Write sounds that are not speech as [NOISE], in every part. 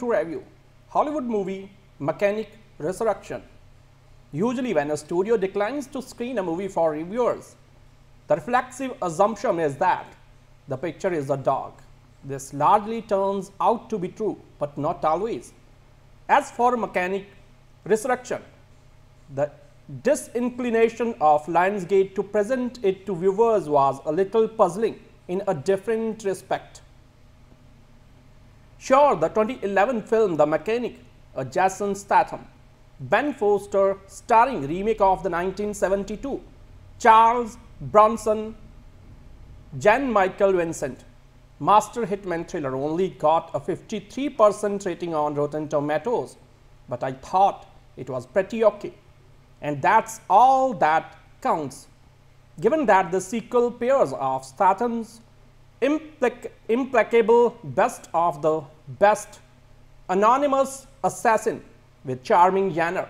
to review Hollywood movie Mechanic Resurrection. Usually when a studio declines to screen a movie for reviewers, the reflexive assumption is that the picture is a dog. This largely turns out to be true, but not always. As for Mechanic Resurrection, the disinclination of Lionsgate to present it to viewers was a little puzzling in a different respect. Sure, the 2011 film The Mechanic, a Jason Statham, Ben Foster starring remake of the 1972, Charles Bronson, Jan Michael Vincent, master hitman thriller only got a 53% rating on Rotten Tomatoes, but I thought it was pretty okay. And that's all that counts. Given that the sequel pairs of Statham's implac implacable best of the best anonymous assassin with charming Yanner,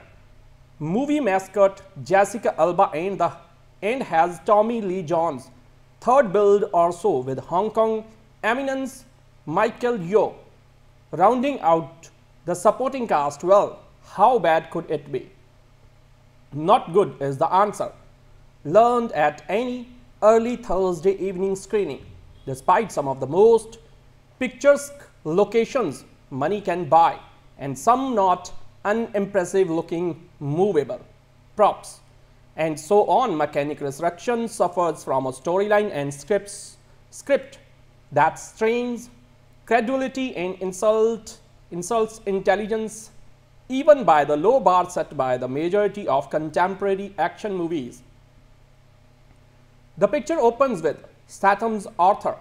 movie mascot Jessica Alba and, the, and has Tommy Lee Jones, third build or so with Hong Kong eminence Michelle Yeoh, rounding out the supporting cast well, how bad could it be? Not good is the answer, learned at any early Thursday evening screening despite some of the most picturesque locations money can buy and some not unimpressive looking movable props and so on mechanic resurrection suffers from a storyline and scripts script that strains credulity and insult insults intelligence even by the low bar set by the majority of contemporary action movies. The picture opens with Statham's Arthur,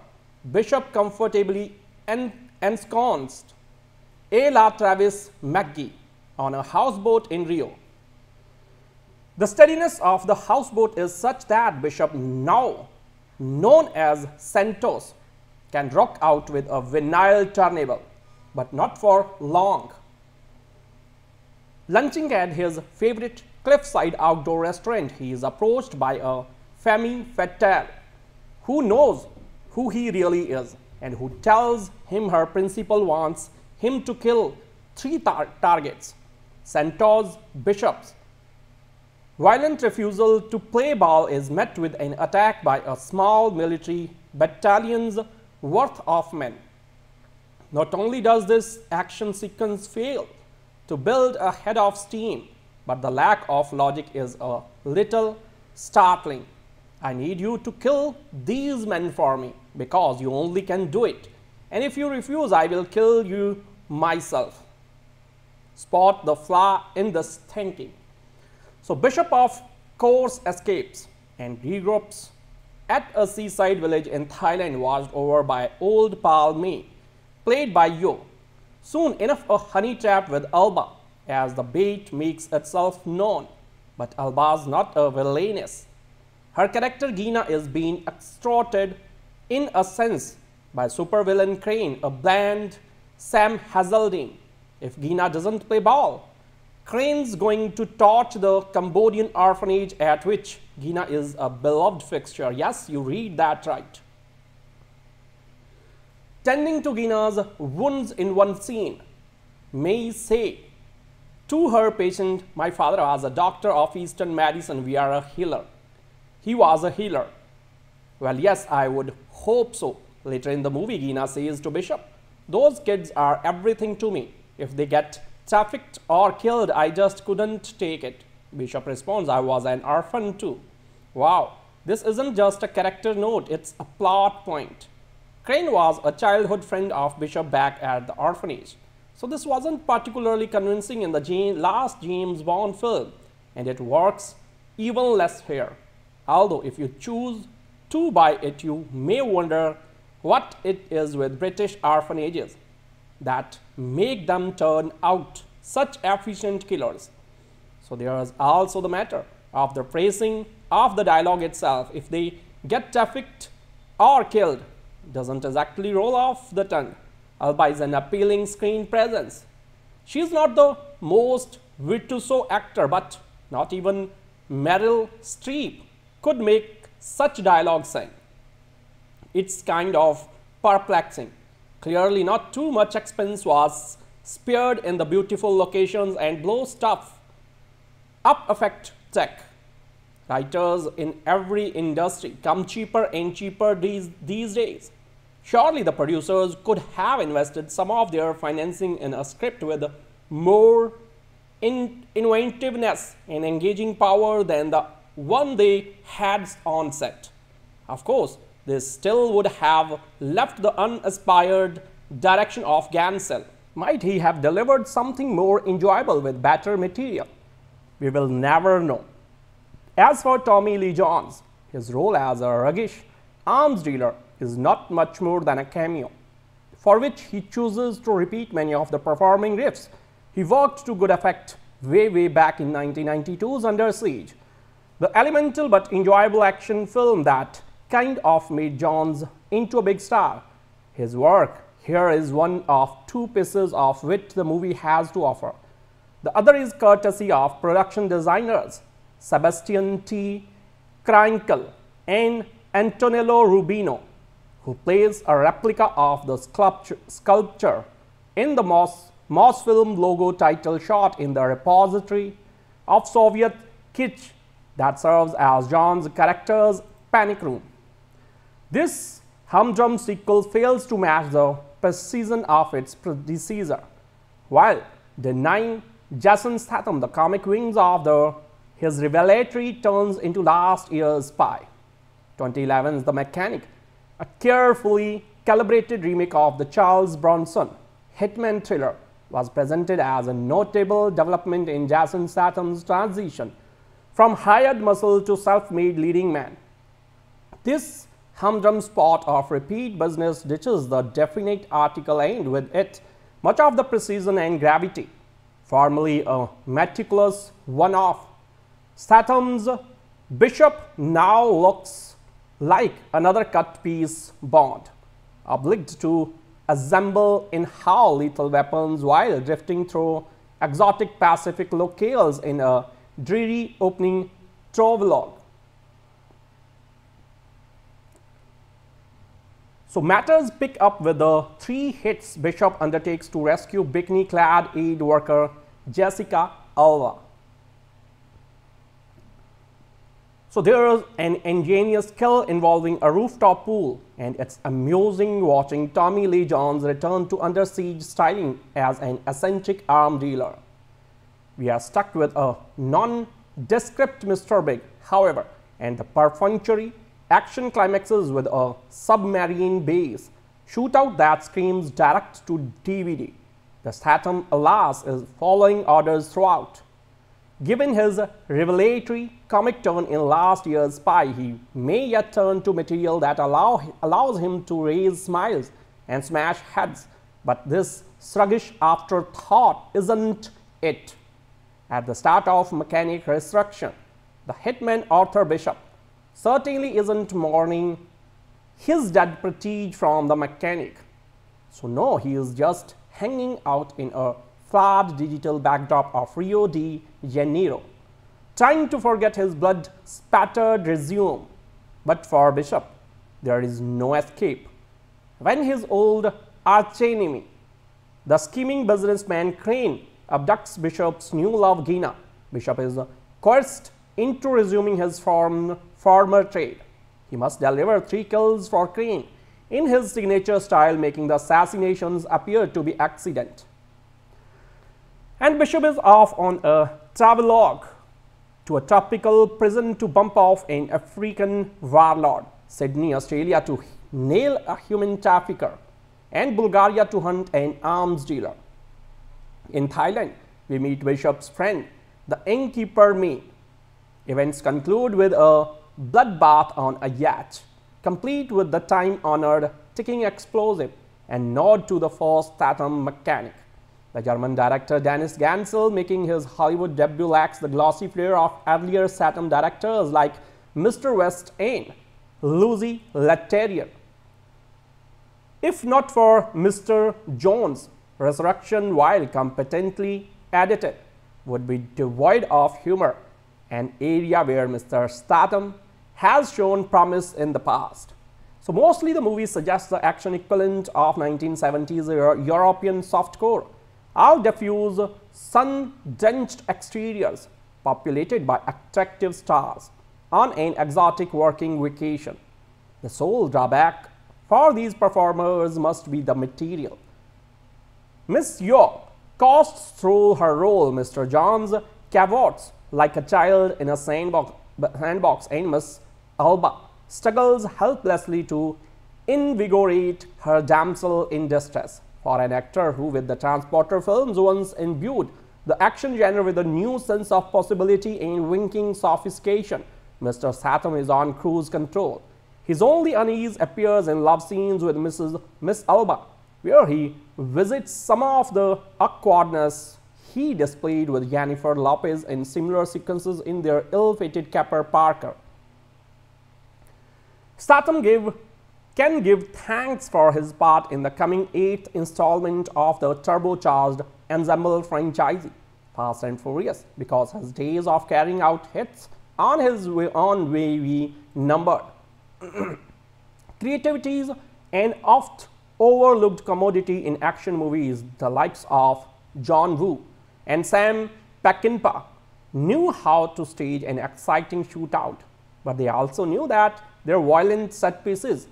Bishop comfortably en ensconced, A. La Travis McGee on a houseboat in Rio. The steadiness of the houseboat is such that Bishop, now known as Santos, can rock out with a vinyl turntable, but not for long. Lunching at his favorite cliffside outdoor restaurant, he is approached by a femme fatale who knows who he really is and who tells him her principal wants him to kill three tar targets centaurs, bishops. Violent refusal to play ball is met with an attack by a small military battalion's worth of men. Not only does this action sequence fail to build a head of steam, but the lack of logic is a little startling. I need you to kill these men for me because you only can do it. And if you refuse, I will kill you myself. Spot the flaw in this thinking. So Bishop of course escapes and regroups at a seaside village in Thailand watched over by old pal Mei, played by Yeoh. Soon enough a honey trap with Alba as the bait makes itself known. But Alba's not a villainess. Her character Gina is being extorted in a sense by supervillain Crane, a bland Sam Hazeldine. If Gina doesn't play ball, Crane's going to torch the Cambodian orphanage at which Gina is a beloved fixture. Yes, you read that right. Tending to Gina's wounds in one scene, May say to her patient, my father was a doctor of Eastern medicine, we are a healer. He was a healer. Well, yes, I would hope so. Later in the movie, Gina says to Bishop, those kids are everything to me. If they get trafficked or killed, I just couldn't take it. Bishop responds, I was an orphan too. Wow, this isn't just a character note, it's a plot point. Crane was a childhood friend of Bishop back at the orphanage. So this wasn't particularly convincing in the last James Bond film, and it works even less here. Although if you choose to buy it, you may wonder what it is with British orphanages that make them turn out such efficient killers. So there is also the matter of the phrasing of the dialogue itself. If they get trafficked or killed, doesn't exactly roll off the tongue. Alba is an appealing screen presence. She is not the most virtuoso actor, but not even Meryl Streep could make such dialogue sing. It's kind of perplexing. Clearly not too much expense was spared in the beautiful locations and blow stuff up effect tech. Writers in every industry come cheaper and cheaper these, these days. Surely the producers could have invested some of their financing in a script with more in inventiveness and engaging power than the one they had on set. Of course, this still would have left the unaspired direction of Gansel. Might he have delivered something more enjoyable with better material? We will never know. As for Tommy Lee Jones, his role as a ruggish arms dealer is not much more than a cameo, for which he chooses to repeat many of the performing riffs he worked to good effect way way back in 1992's Under Siege, the elemental but enjoyable action film that kind of made Jones into a big star. His work here is one of two pieces of wit the movie has to offer. The other is courtesy of production designers Sebastian T. Krawinkel and Antonello Rubino, who plays a replica of the sculpture, sculpture in the Moss, Mosfilm logo title shot in the repository of Soviet kitsch that serves as Jones' character's panic room. This humdrum sequel fails to match the precision of its predecessor, while denying Jason Statham the comic wings of the his revelatory turns into last year's spy. 2011's The Mechanic, a carefully calibrated remake of the Charles Bronson Hitman thriller, was presented as a notable development in Jason Statham's transition from hired muscle to self-made leading man. This humdrum spot of repeat business ditches the definite article and with it much of the precision and gravity. Formerly a meticulous one-off, Statham's bishop now looks like another cut piece Bond, obliged to assemble in how lethal weapons while drifting through exotic Pacific locales in a dreary opening travelogue. So matters pick up with the three hits Bishop undertakes to rescue bikini-clad aid worker Jessica Alba. So there is an ingenious skill involving a rooftop pool and it's amusing watching Tommy Lee Jones return to Under Siege styling as an eccentric arm dealer. We are stuck with a nondescript Mr. Big, however, and the perfunctory action climaxes with a submarine base shootout that screams direct to DVD. The Statham, alas, is following orders throughout. Given his revelatory comic turn in last year's Spy, he may yet turn to material that allow, allows him to raise smiles and smash heads. But this sluggish afterthought isn't it. At the start of Mechanic Resurrection, the hitman Arthur Bishop certainly isn't mourning his dead prestige from the mechanic. So no, he is just hanging out in a flat digital backdrop of Rio de Janeiro, trying to forget his blood-spattered resume. But for Bishop, there is no escape. When his old archenemy, the scheming businessman Crane, abducts Bishop's new love Gina, Bishop is coerced into resuming his form former trade. He must deliver three kills for Crane in his signature style making the assassinations appear to be accident. And Bishop is off on a travelogue to a tropical prison to bump off an African warlord, Sydney, Australia to nail a human trafficker, and Bulgaria to hunt an arms dealer. In Thailand, we meet Bishop's friend, the innkeeper Mei. Events conclude with a bloodbath on a yacht, complete with the time-honored ticking explosive and nod to the first Statham mechanic. The German director Dennis Gansel, making his Hollywood debut, lacks the glossy flair of earlier Statham directors like Mr. West and Louis Leterrier. If not for Mr. Jones, Resurrection, while competently edited, would be devoid of humor, an area where Mr. Statham has shown promise in the past. So mostly the movie suggests the action equivalent of 1970s European softcore. All diffuse, sun-drenched exteriors populated by attractive stars on an exotic working vacation. The sole drawback for these performers must be the material. Miss Yeoh coasts through her role, Mr. Jones cavorts like a child in a sandbox, sandbox and Miss Alba struggles helplessly to invigorate her damsel in distress. For an actor who with the Transporter films once imbued the action genre with a new sense of possibility and winking sophistication, Mr. Statham is on cruise control. His only unease appears in love scenes with Mrs. Miss Alba, where he visits some of the awkwardness he displayed with Jennifer Lopez in similar sequences in their ill-fated Capper Parker. Statham give, can give thanks for his part in the coming eighth installment of the turbocharged ensemble franchise, Fast and Furious, because his days of carrying out hits on his way on way we numbered. [CLEARS THROAT] Creativities and oft overlooked commodity in action movies, the likes of John Woo and Sam Peckinpah knew how to stage an exciting shootout, but they also knew that their violent set pieces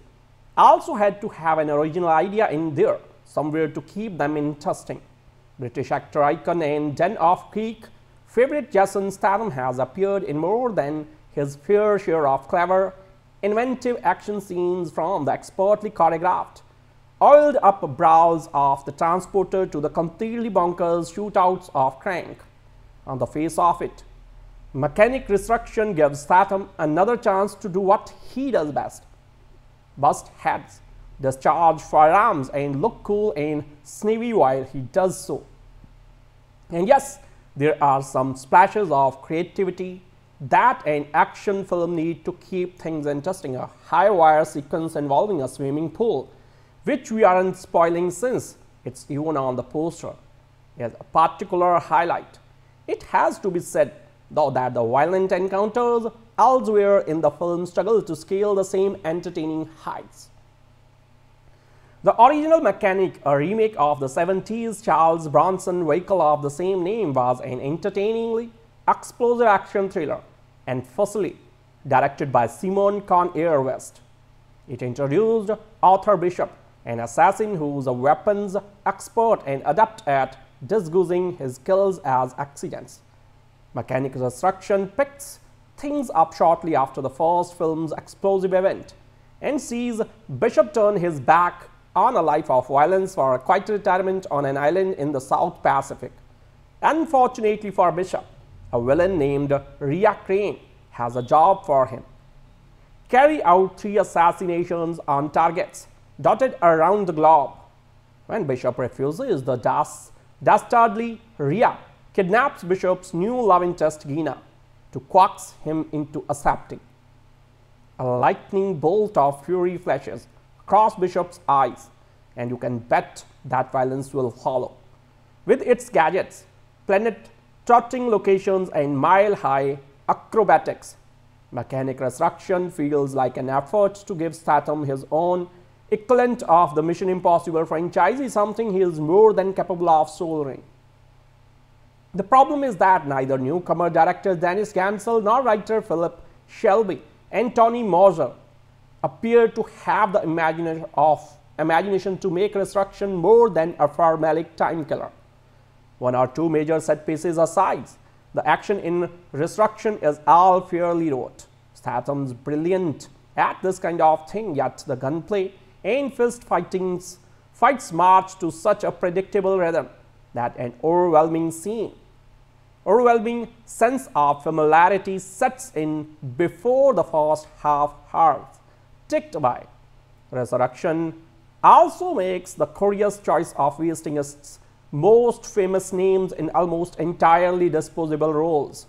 also had to have an original idea in there, somewhere to keep them interesting. British actor icon and Den of Geek favorite Jason Statham has appeared in more than his fair share of clever, inventive action scenes from the expertly choreographed, oiled up brows of the transporter to the completely bonkers shootouts of Crank. On the face of it, mechanic resurrection gives Statham another chance to do what he does best. Bust heads, discharge firearms and look cool and sneaky while he does so. And yes, there are some splashes of creativity that an action film need to keep things interesting. A high wire sequence involving a swimming pool, which we aren't spoiling since it's even on the poster, is a particular highlight. It has to be said, though, that the violent encounters elsewhere in the film struggle to scale the same entertaining heights. The original Mechanic, a remake of the 70s Charles Bronson vehicle of the same name, was an entertainingly explosive action thriller and fussily directed by Simon Con Air West. It introduced Arthur Bishop, an assassin who is a weapons expert and adept at disguising his kills as accidents. Mechanic Destruction picks things up shortly after the first film's explosive event and sees Bishop turn his back on a life of violence for a quiet retirement on an island in the South Pacific. Unfortunately for Bishop, a villain named Riah Crane has a job for him. Carry out three assassinations on targets dotted around the globe. When Bishop refuses, the das dastardly Riah kidnaps Bishop's new love interest Gina to coax him into accepting. A lightning bolt of fury flashes across Bishop's eyes, and you can bet that violence will follow. With its gadgets, planet trotting locations, and mile high acrobatics, Mechanic Resurrection feels like an effort to give Statham his own equivalent of the Mission Impossible franchise, is something he is more than capable of soldering. The problem is that neither newcomer director Dennis Gansel nor writer Philip Shelby and Tony Mosher appear to have the imagination of imagination to make Resurrection more than a formalic time killer. One or two major set pieces aside, the action in Resurrection is all fairly rote. Statham's brilliant at this kind of thing, yet the gunplay and fist fightings fights march to such a predictable rhythm that an overwhelming scene overwhelming sense of familiarity sets in before the first half hours ticked by. Resurrection also makes the curious choice of wasting its most famous names in almost entirely disposable roles.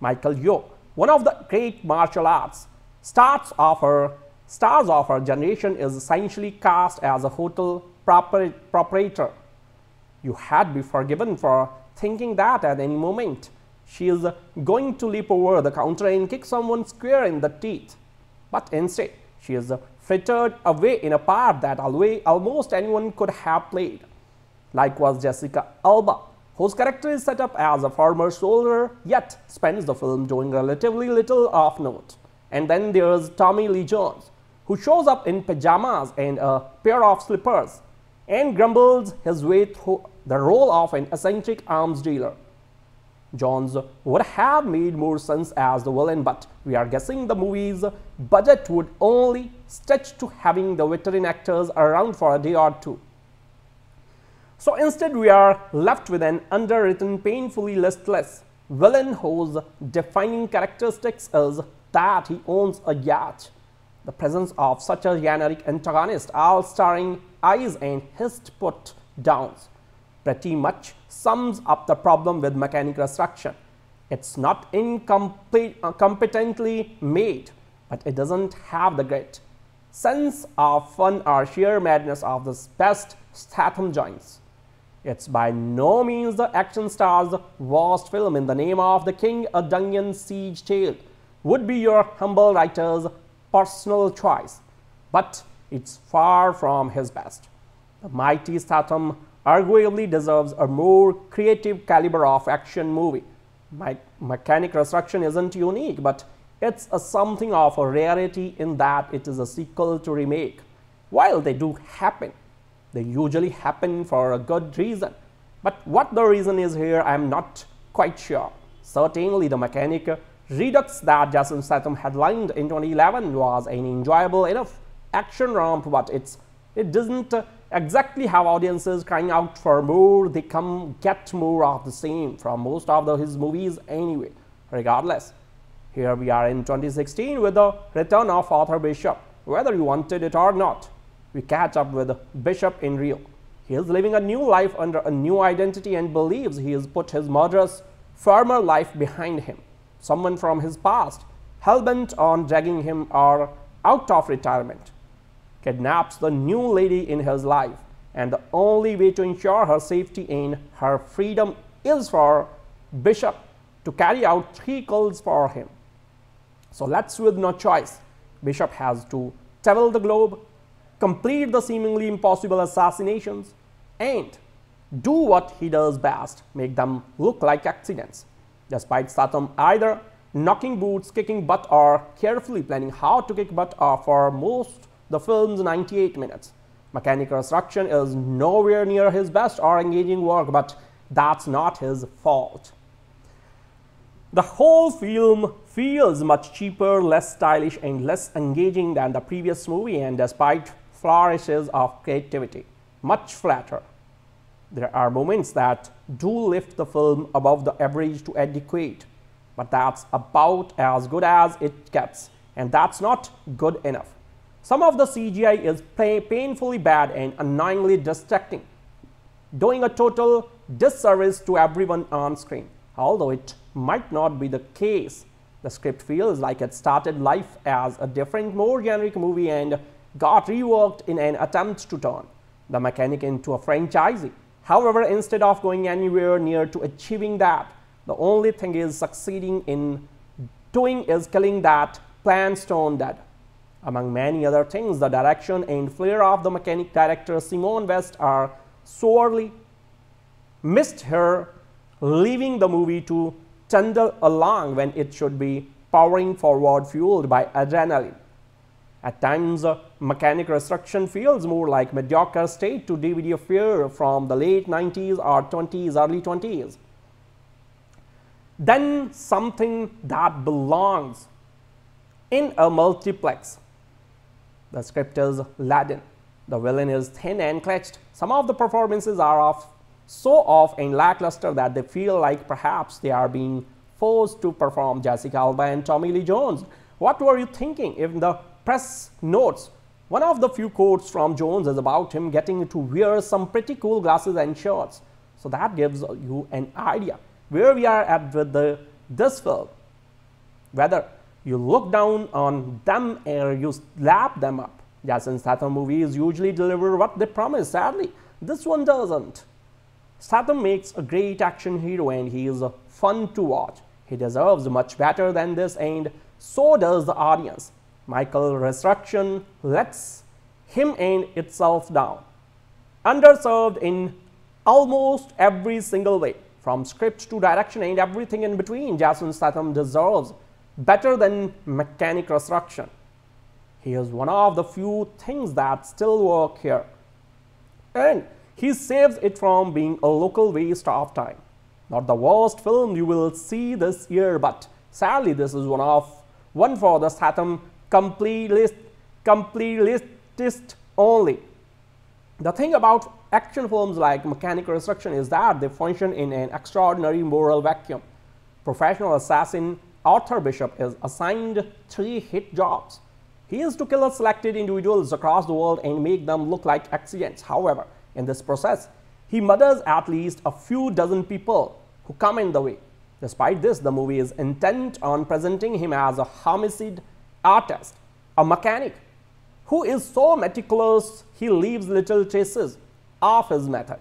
Michelle Yeoh, one of the great martial arts starts off her, stars of her generation, is essentially cast as a hotel proprietor. You had be forgiven for thinking that at any moment she is going to leap over the counter and kick someone square in the teeth. But instead, she is frittered away in a part that almost anyone could have played. Like was Jessica Alba, whose character is set up as a former soldier yet spends the film doing relatively little of note. And then there's Tommy Lee Jones, who shows up in pajamas and a pair of slippers and grumbles his way through the role of an eccentric arms dealer. Jones would have made more sense as the villain, but we are guessing the movie's budget would only stretch to having the veteran actors around for a day or two. So instead, we are left with an underwritten, painfully listless villain whose defining characteristics is that he owns a yacht. The presence of such a generic antagonist, all starring eyes and hissed put downs, pretty much sums up the problem with mechanic resurrection. It's not incompetently uh, made, but it doesn't have the grit, sense of fun or sheer madness of the best Statham joints. It's by no means the action star's worst film in the name of the king, a Dungeon Siege tale would be your humble writer's personal choice, but it's far from his best. The mighty Statham arguably deserves a more creative caliber of action movie. My Mechanic Resurrection isn't unique, but it's a something of a rarity in that it is a sequel to remake. While they do happen, they usually happen for a good reason. But what the reason is here, I am not quite sure. Certainly, the mechanic Redux that Jason Statham headlined in 2011 was an enjoyable enough action romp, but it's it doesn't exactly have audiences crying out for more. They come get more of the same from most of the, his movies anyway. Regardless, here we are in 2016 with the return of Arthur Bishop. Whether you wanted it or not, we catch up with Bishop in Rio. He is living a new life under a new identity and believes he has put his murderous former life behind him someone from his past, hell-bent on dragging him or out of retirement, kidnaps the new lady in his life, and the only way to ensure her safety and her freedom is for Bishop to carry out three calls for him. So let's with no choice. Bishop has to travel the globe, complete the seemingly impossible assassinations, and do what he does best, make them look like accidents despite Statham either knocking boots, kicking butt or carefully planning how to kick butt for most the film's 98 minutes. Mechanic Resurrection is nowhere near his best or engaging work, but that's not his fault. The whole film feels much cheaper, less stylish and less engaging than the previous movie and despite flourishes of creativity, much flatter. There are moments that do lift the film above the average to adequate, but that's about as good as it gets, and that's not good enough. Some of the CGI is painfully bad and annoyingly distracting, doing a total disservice to everyone on screen. Although it might not be the case, the script feels like it started life as a different, more generic movie and got reworked in an attempt to turn the mechanic into a franchisee. However, instead of going anywhere near to achieving that, the only thing is succeeding in doing is killing that plan stone dead. Among many other things, the direction and flair of the mechanic director Simon West are sorely missed her leaving the movie to trundle along when it should be powering forward fueled by adrenaline. At times, uh, mechanic resurrection feels more like mediocre state to DVD affair from the late 90s or 20s, early 20s. Then something that belongs in a multiplex. The script is laden. The villain is thin and clutched. Some of the performances are of so off and lackluster that they feel like perhaps they are being forced to perform Jessica Alba and Tommy Lee Jones. What were you thinking if the press notes. One of the few quotes from Jones is about him getting to wear some pretty cool glasses and shirts. So that gives you an idea where we are at with the, this film. Whether you look down on them or you slap them up. Jason Statham movies usually deliver what they promise, sadly. This one doesn't. Statham makes a great action hero and he is fun to watch. He deserves much better than this and so does the audience. Michael Resurrection lets him and itself down. Underserved in almost every single way, from script to direction and everything in between, Jason Statham deserves better than Mechanic Resurrection. He is one of the few things that still work here. And he saves it from being a local waste of time. Not the worst film you will see this year, but sadly this is one of one for the Statham completist, completist only. The thing about action films like mechanical destruction is that they function in an extraordinary moral vacuum. Professional assassin Arthur Bishop is assigned three hit jobs. He is to kill selected individuals across the world and make them look like accidents. However, in this process, he murders at least a few dozen people who come in the way. Despite this, the movie is intent on presenting him as a homicide artist, a mechanic who is so meticulous he leaves little traces of his method.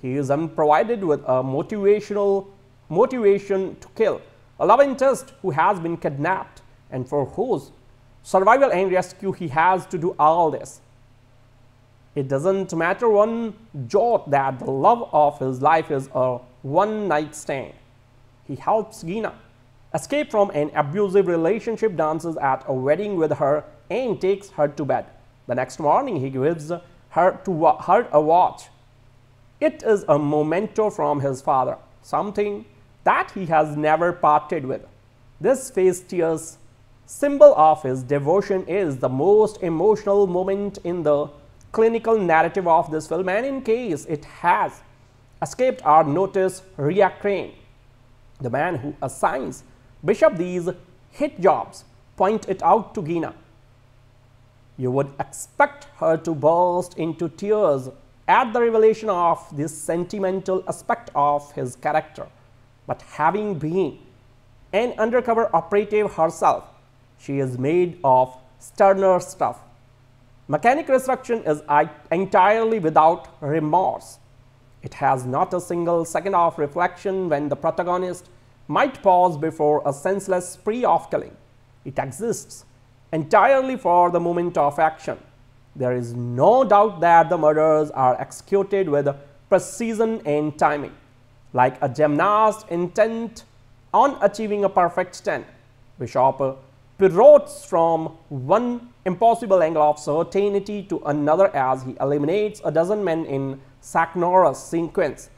He is provided with a motivational motivation to kill, a love interest who has been kidnapped and for whose survival and rescue he has to do all this. It doesn't matter one jot that the love of his life is a one night stand. He helps Gina escape from an abusive relationship, dances at a wedding with her, and takes her to bed. The next morning, he gives her to her a watch. It is a memento from his father, something that he has never parted with. This face tears symbol of his devotion is the most emotional moment in the clinical narrative of this film and in case it has escaped our notice Riah Crane, the man who assigns Bishop these hit jobs, point it out to Gina. You would expect her to burst into tears at the revelation of this sentimental aspect of his character. But having been an undercover operative herself, she is made of sterner stuff. Mechanic Resurrection is entirely without remorse. It has not a single second of reflection when the protagonist might pause before a senseless spree of killing. It exists entirely for the moment of action. There is no doubt that the murders are executed with precision and timing, like a gymnast intent on achieving a perfect 10. Bishop pivots from one impossible angle of certainty to another as he eliminates a dozen men in sonorous sequence.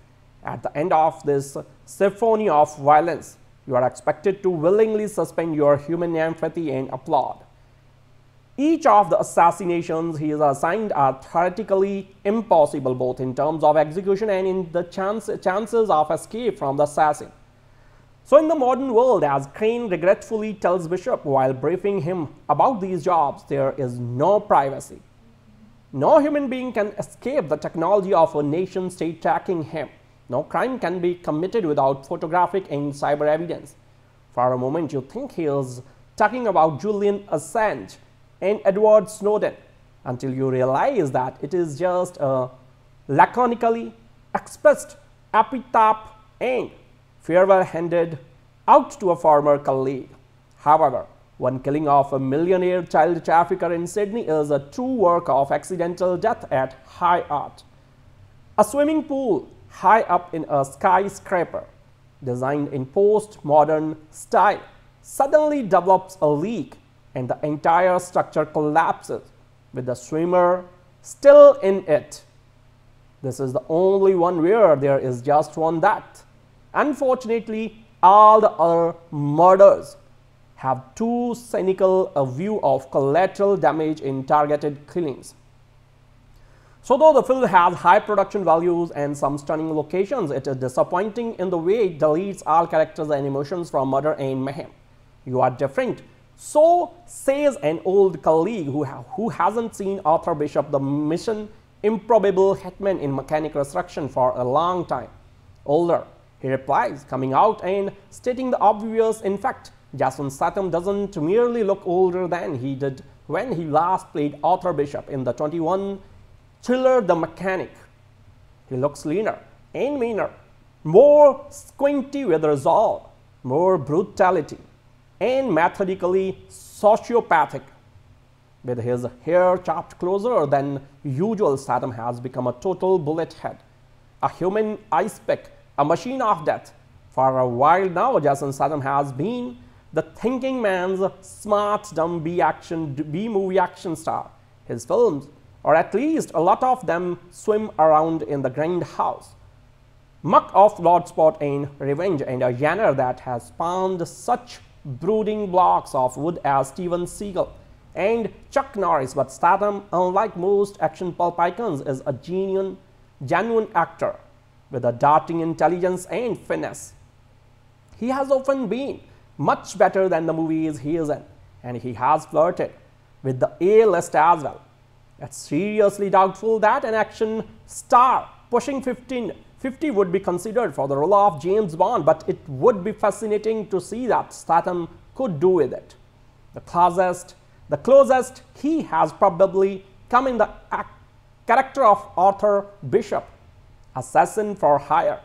At the end of this symphony of violence, you are expected to willingly suspend your human empathy and applaud. Each of the assassinations he is assigned are theoretically impossible both in terms of execution and in the chance, chances of escape from the assassin. So in the modern world, as Crane regretfully tells Bishop while briefing him about these jobs, there is no privacy. No human being can escape the technology of a nation state tracking him. No crime can be committed without photographic and cyber evidence. For a moment, you think he is talking about Julian Assange and Edward Snowden until you realize that it is just a laconically expressed epitaph and farewell handed out to a former colleague. However, one killing of a millionaire child trafficker in Sydney is a true work of accidental death at high art. A swimming pool high up in a skyscraper, designed in post-modern style, suddenly develops a leak and the entire structure collapses with the swimmer still in it. This is the only one where there is just one death. Unfortunately, all the other murders have too cynical a view of collateral damage in targeted killings. So though the film has high production values and some stunning locations, it is disappointing in the way it deletes all characters and emotions from murder and mayhem. You are different. So says an old colleague who, ha who hasn't seen Arthur Bishop, the mission improbable hitman in Mechanic Resurrection for a long time. Older, he replies, coming out and stating the obvious. In fact, Jason Statham doesn't merely look older than he did when he last played Arthur Bishop in the 21 thriller The Mechanic. He looks leaner and meaner, more squinty with resolve, more brutality, and methodically sociopathic. With his hair chopped closer than usual, Statham has become a total bullet head, a human ice pick, a machine of death. For a while now, Jason Statham has been the thinking man's smart, dumb B-action, B-movie action star. His films, or at least a lot of them, swim around in the grindhouse. Muck of Bloodsport and Revenge and a genre that has spawned such brooding blocks of wood as Steven Seagal and Chuck Norris, but Statham, unlike most action pulp icons, is a genuine, genuine actor with a darting intelligence and finesse. He has often been much better than the movies he is in, and he has flirted with the A-list as well. It's seriously doubtful that an action star pushing 15, 50 would be considered for the role of James Bond, but it would be fascinating to see that Statham could do with it. The closest the closest he has probably come in the character of Arthur Bishop, assassin for hire,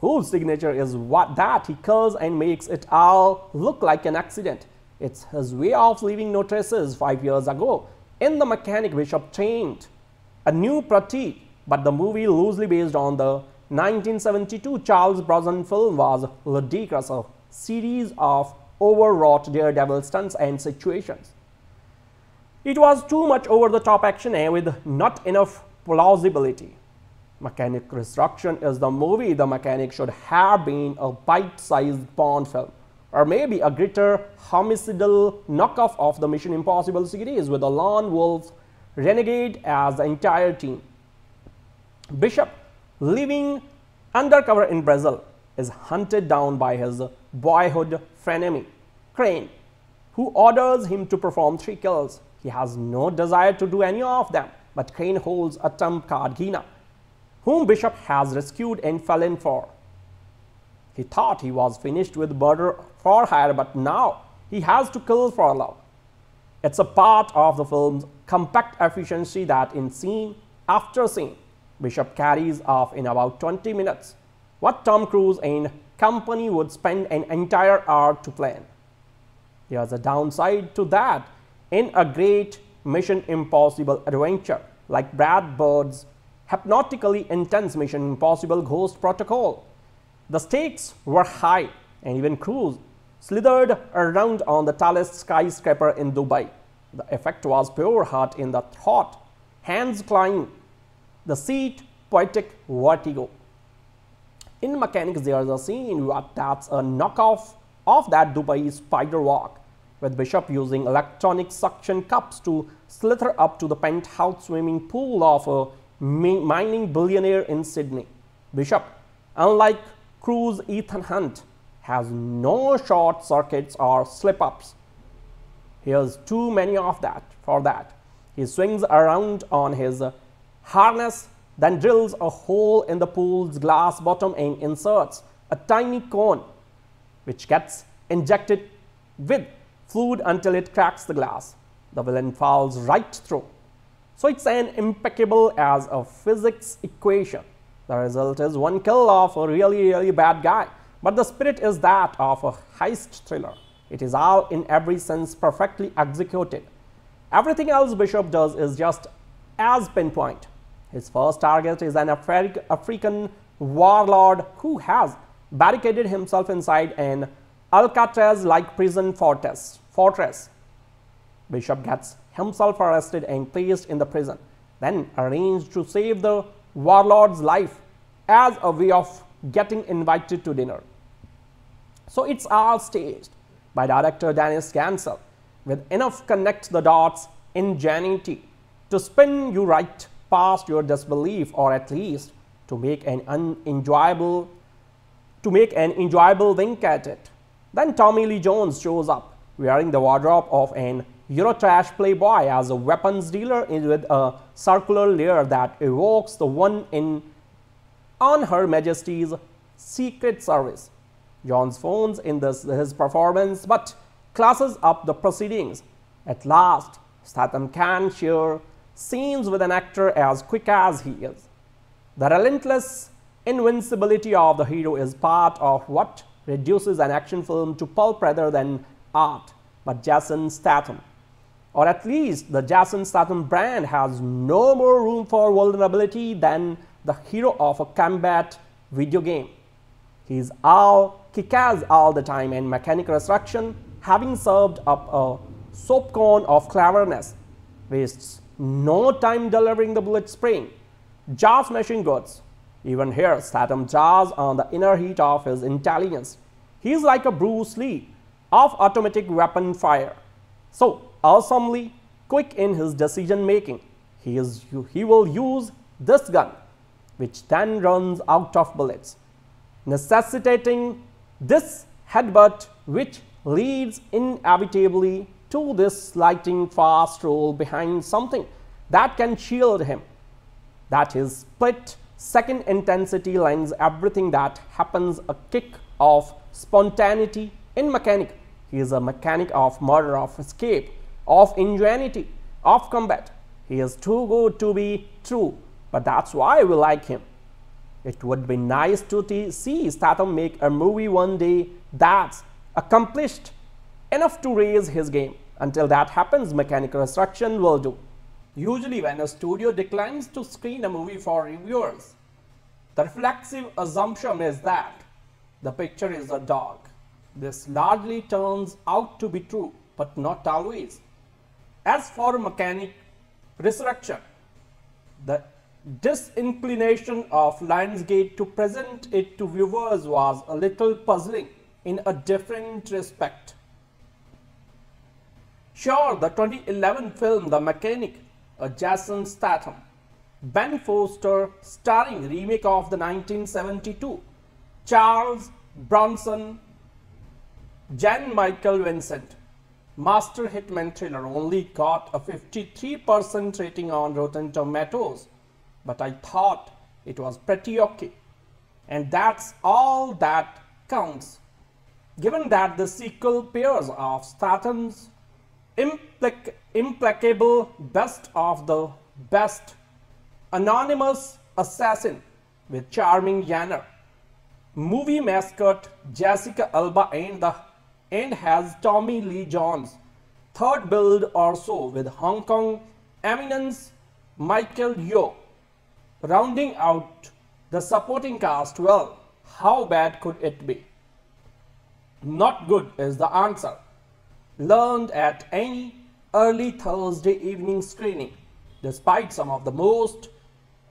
whose signature is what that he kills and makes it all look like an accident. It's his way of leaving no traces five years ago. In The Mechanic, Bishop obtained a new Pratik, but the movie loosely based on the 1972 Charles Bronson film was ludicrous, a series of overwrought daredevil stunts and situations. It was too much over the top action and with not enough plausibility. Mechanic Resurrection is the movie the mechanic should have been a bite-sized Bond film or maybe a grittier homicidal knockoff of the Mission Impossible series with a lone wolf renegade as the entire team. Bishop, living undercover in Brazil, is hunted down by his boyhood frenemy, Crane, who orders him to perform three kills he has no desire to do any of them, but Crane holds a trump card Gina, whom Bishop has rescued and fallen for. He thought he was finished with murder for hire, but now he has to kill for love. It's a part of the film's compact efficiency that in scene after scene, Bishop carries off in about 20 minutes what Tom Cruise and company would spend an entire hour to plan. There's a downside to that in a great Mission Impossible adventure like Brad Bird's hypnotically intense Mission Impossible Ghost Protocol. The stakes were high and even Cruise slithered around on the tallest skyscraper in Dubai. The effect was pure heart in the thought, hands climb, the seat poetic vertigo. In mechanics, there is a scene that's a knockoff of that Dubai spider walk with Bishop using electronic suction cups to slither up to the penthouse swimming pool of a mining billionaire in Sydney. Bishop, unlike Cruise Ethan Hunt, has no short circuits or slip-ups. He has too many of that for that. He swings around on his harness, then drills a hole in the pool's glass bottom and inserts a tiny cone which gets injected with fluid until it cracks the glass. The villain falls right through. So it's an impeccable as a physics equation. The result is one kill of a really, really bad guy. But the spirit is that of a heist thriller. It is all in every sense perfectly executed. Everything else Bishop does is just as pinpoint. His first target is an Afri African warlord who has barricaded himself inside an Alcatraz-like prison fortress. fortress. Bishop gets himself arrested and placed in the prison, then arranged to save the warlord's life as a way of getting invited to dinner. So it's all staged by director Dennis Gansel with enough connect the dots ingenuity to spin you right past your disbelief or at least to make an unenjoyable to make an enjoyable wink at it. Then Tommy Lee Jones shows up wearing the wardrobe of an Eurotrash playboy as a weapons dealer with a circular layer that evokes the one in on Her Majesty's Secret Service. Jones phones in this, his performance but classes up the proceedings. At last, Statham can share scenes with an actor as quick as he is. The relentless invincibility of the hero is part of what reduces an action film to pulp rather than art, but Jason Statham or at least the Jason Statham brand has no more room for vulnerability than the hero of a combat video game. He's all kick-ass all the time and Mechanic destruction, having served up a soap cone of cleverness, wastes no time delivering the bullet spring. Jaw smashing goods. Even here, Statham jaws on the inner heat of his intelligence. He's like a Bruce Lee of automatic weapon fire. So awesomely quick in his decision making, he, is, he will use this gun, which then runs out of bullets, necessitating this headbutt which leads inevitably to this lightning fast roll behind something that can shield him. That is split second intensity lends everything that happens a kick of spontaneity in mechanic. He is a mechanic of murder, of escape, of ingenuity, of combat. He is too good to be true, but that's why we like him. It would be nice to see Statham make a movie one day that's accomplished enough to raise his game. Until that happens, Mechanical Resurrection will do. Usually when a studio declines to screen a movie for reviewers, the reflexive assumption is that the picture is a dog. This largely turns out to be true, but not always. As for mechanic resurrection, the disinclination of Lionsgate to present it to viewers was a little puzzling in a different respect. Sure, the 2011 film The Mechanic, a Jason Statham, Ben Foster starring remake of the 1972, Charles Bronson Jan Michael Vincent, Master Hitman Thriller only got a 53% rating on Rotten Tomatoes, but I thought it was pretty okay. And that's all that counts. Given that the sequel pairs of Statham's implac implacable best of the best anonymous assassin with charming Yanner, movie mascot Jessica Alba and the and has Tommy Lee Jones, third build or so with Hong Kong eminence Michelle Yeoh. Rounding out the supporting cast well, how bad could it be? Not good is the answer. Learned at any early Thursday evening screening, despite some of the most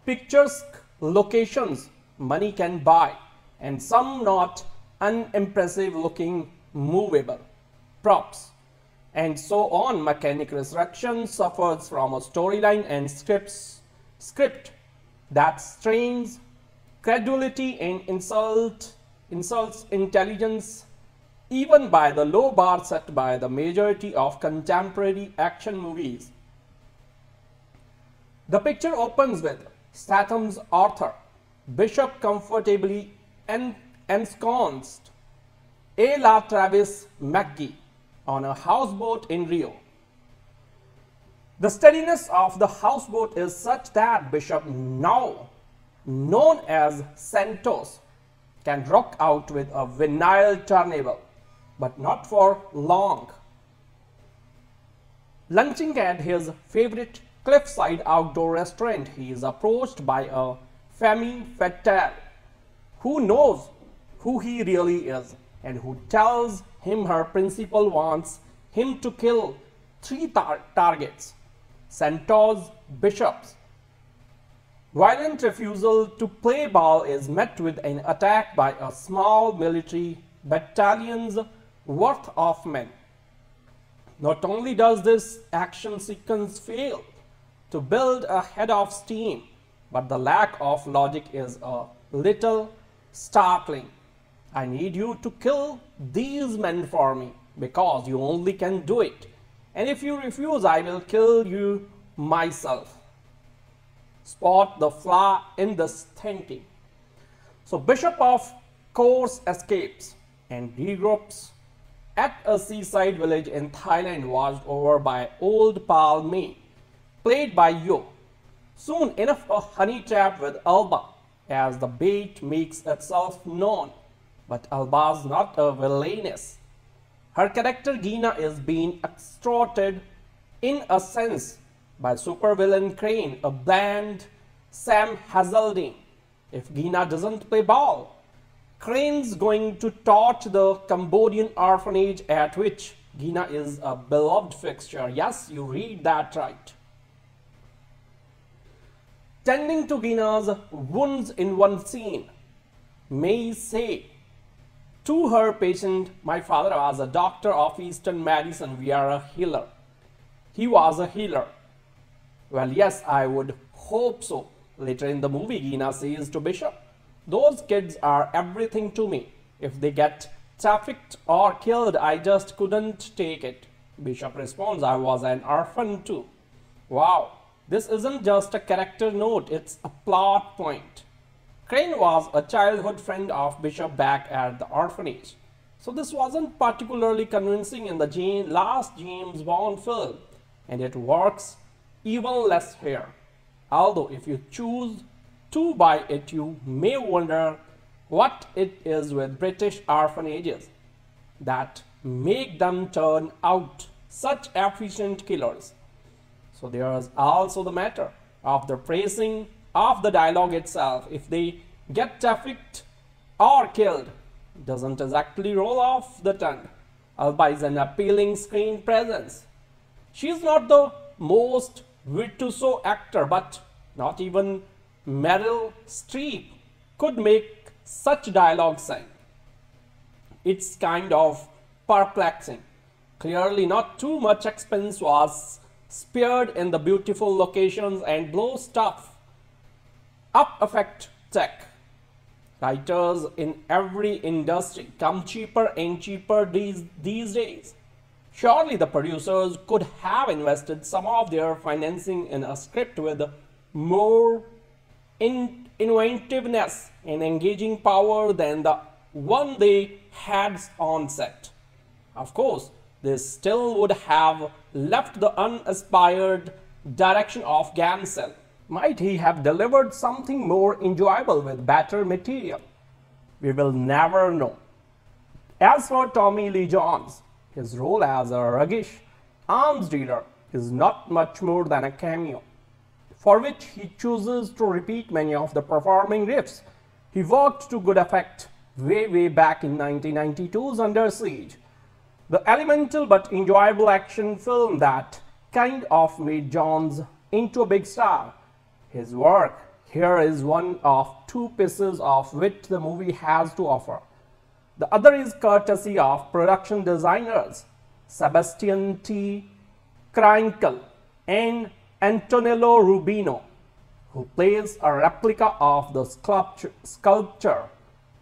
picturesque locations money can buy and some not unimpressive looking movable props and so on mechanic resurrection suffers from a storyline and scripts script that strains credulity and insult insults intelligence even by the low bar set by the majority of contemporary action movies. The picture opens with Statham's Arthur, Bishop comfortably ensconced a. La Travis McGee on a houseboat in Rio. The steadiness of the houseboat is such that Bishop, now known as Santos, can rock out with a vinyl turntable, but not for long. Lunching at his favorite cliffside outdoor restaurant, he is approached by a femme fatale who knows who he really is and who tells him her principal wants him to kill three tar targets, centaurs, bishops. Violent refusal to play ball is met with an attack by a small military battalion's worth of men. Not only does this action sequence fail to build a head of steam, but the lack of logic is a little startling. I need you to kill these men for me because you only can do it. And if you refuse, I will kill you myself. Spot the flaw in this thinking. So Bishop of course escapes and regroups at a seaside village in Thailand watched over by old pal Mei, played by Yeoh. Soon enough a honey trap with Alba as the bait makes itself known but Alba's not a villainess. Her character Gina is being extorted in a sense by supervillain Crane, a bland Sam Hazeldine. If Gina doesn't play ball, Crane's going to torch the Cambodian orphanage at which Gina is a beloved fixture. Yes, you read that right. Tending to Gina's wounds in one scene, Mei say to her patient, My father was a doctor of Eastern medicine. We are a healer. He was a healer. Well, yes, I would hope so. Later in the movie, Gina says to Bishop, Those kids are everything to me. If they get trafficked or killed, I just couldn't take it. Bishop responds, I was an orphan too. Wow, this isn't just a character note, it's a plot point. Crane was a childhood friend of Bishop back at the orphanage. So this wasn't particularly convincing in the last James Bond film, and it works even less here. Although if you choose to buy it, you may wonder what it is with British orphanages that make them turn out such efficient killers. So there is also the matter of the phrasing of the dialogue itself. If they get trafficked or killed, doesn't exactly roll off the tongue. Alba is an appealing screen presence. She is not the most virtuoso actor, but not even Meryl Streep could make such dialogue sing. It's kind of perplexing. Clearly not too much expense was spared in the beautiful locations and blow stuff up effect tech. Writers in every industry come cheaper and cheaper these, these days. Surely the producers could have invested some of their financing in a script with more in inventiveness and engaging power than the one they had on set. Of course, this still would have left the unaspired direction of Gansel. Might he have delivered something more enjoyable with better material? We will never know. As for Tommy Lee Jones, his role as a ruggish arms dealer is not much more than a cameo, for which he chooses to repeat many of the performing riffs he worked to good effect way way back in 1992's Under Siege the elemental but enjoyable action film that kind of made Jones into a big star. His work here is one of two pieces of which the movie has to offer. The other is courtesy of production designers Sebastian T. Krawinkel and Antonello Rubino, who plays a replica of the sculpture,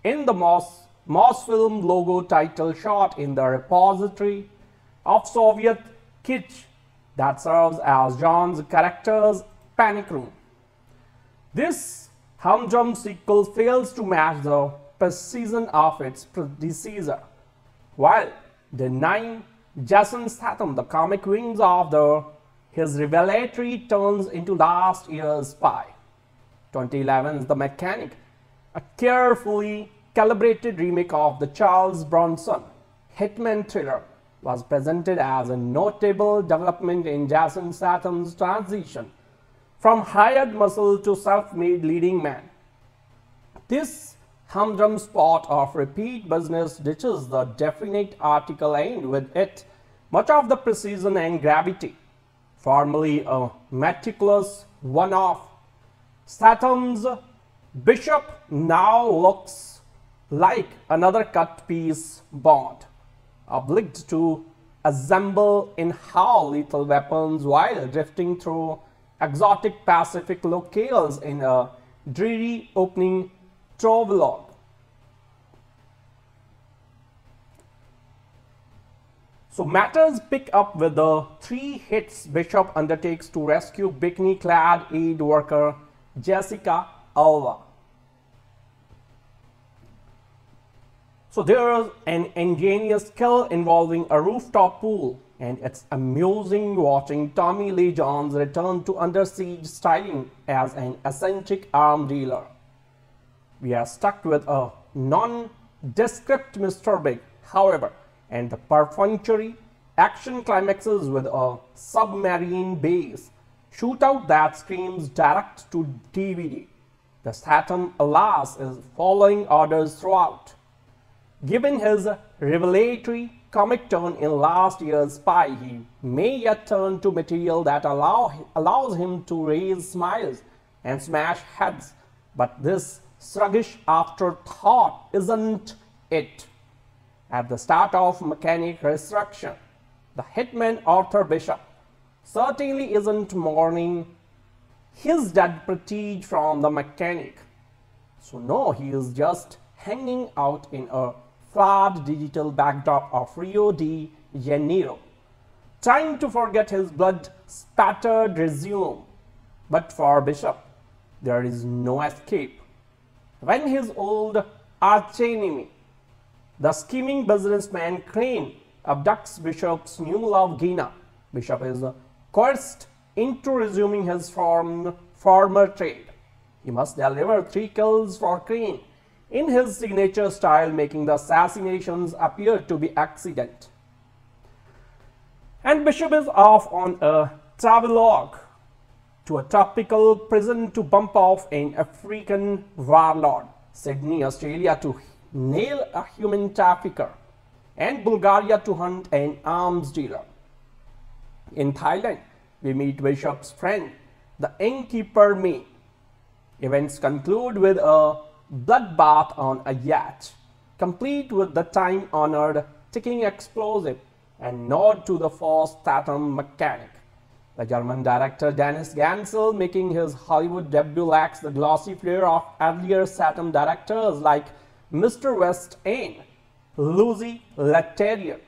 in the Moss Mosfilm logo title shot in the repository of Soviet kitsch that serves as Jones' character's panic room. This humdrum sequel fails to match the precision of its predecessor, while denying Jason Statham the comic wings of the his revelatory turns into last year's spy. 2011's The Mechanic, a carefully calibrated remake of the Charles Bronson Hitman thriller was presented as a notable development in Jason Statham's transition from hired muscle to self-made leading man. This humdrum spot of repeat business ditches the definite article and with it much of the precision and gravity. Formerly a meticulous one-off, Statham's Bishop now looks like another cut piece bond, obliged to assemble in how lethal weapons while drifting through exotic Pacific locales in a dreary opening travelogue. So matters pick up with the three hits Bishop undertakes to rescue bikini-clad aid worker Jessica Alba. So there is an ingenious skill involving a rooftop pool and it's amusing watching Tommy Lee Jones return to Under Siege styling as an eccentric arm dealer. We are stuck with a non-descript Mr. Big, however, and the perfunctory action climaxes with a submarine base shootout that screams direct to DVD. The Statham, alas, is following orders throughout. Given his revelatory comic turn in last year's Spy, he may yet turn to material that allow, allows him to raise smiles and smash heads. But this sluggish afterthought isn't it. At the start of Mechanic Resurrection, the hitman Arthur Bishop certainly isn't mourning his dead prestige from the mechanic. So no, he is just hanging out in a flat digital backdrop of Rio de Janeiro, trying to forget his blood-spattered resume. But for Bishop, there is no escape. When his old archenemy, the scheming businessman Crane, abducts Bishop's new love Gina, Bishop is coerced into resuming his form, former trade. He must deliver three kills for Crane in his signature style, making the assassinations appear to be accident. And Bishop is off on a travelogue to a tropical prison to bump off an African warlord, Sydney, Australia to nail a human trafficker, and Bulgaria to hunt an arms dealer. In Thailand, we meet Bishop's friend, the innkeeper Mei. Events conclude with a bloodbath on a yacht, complete with the time-honored ticking explosive and nod to the first Statham mechanic. The German director Dennis Gansel, making his Hollywood debut, lacks the glossy flair of earlier Statham directors like Mr. West and Louis Leterrier.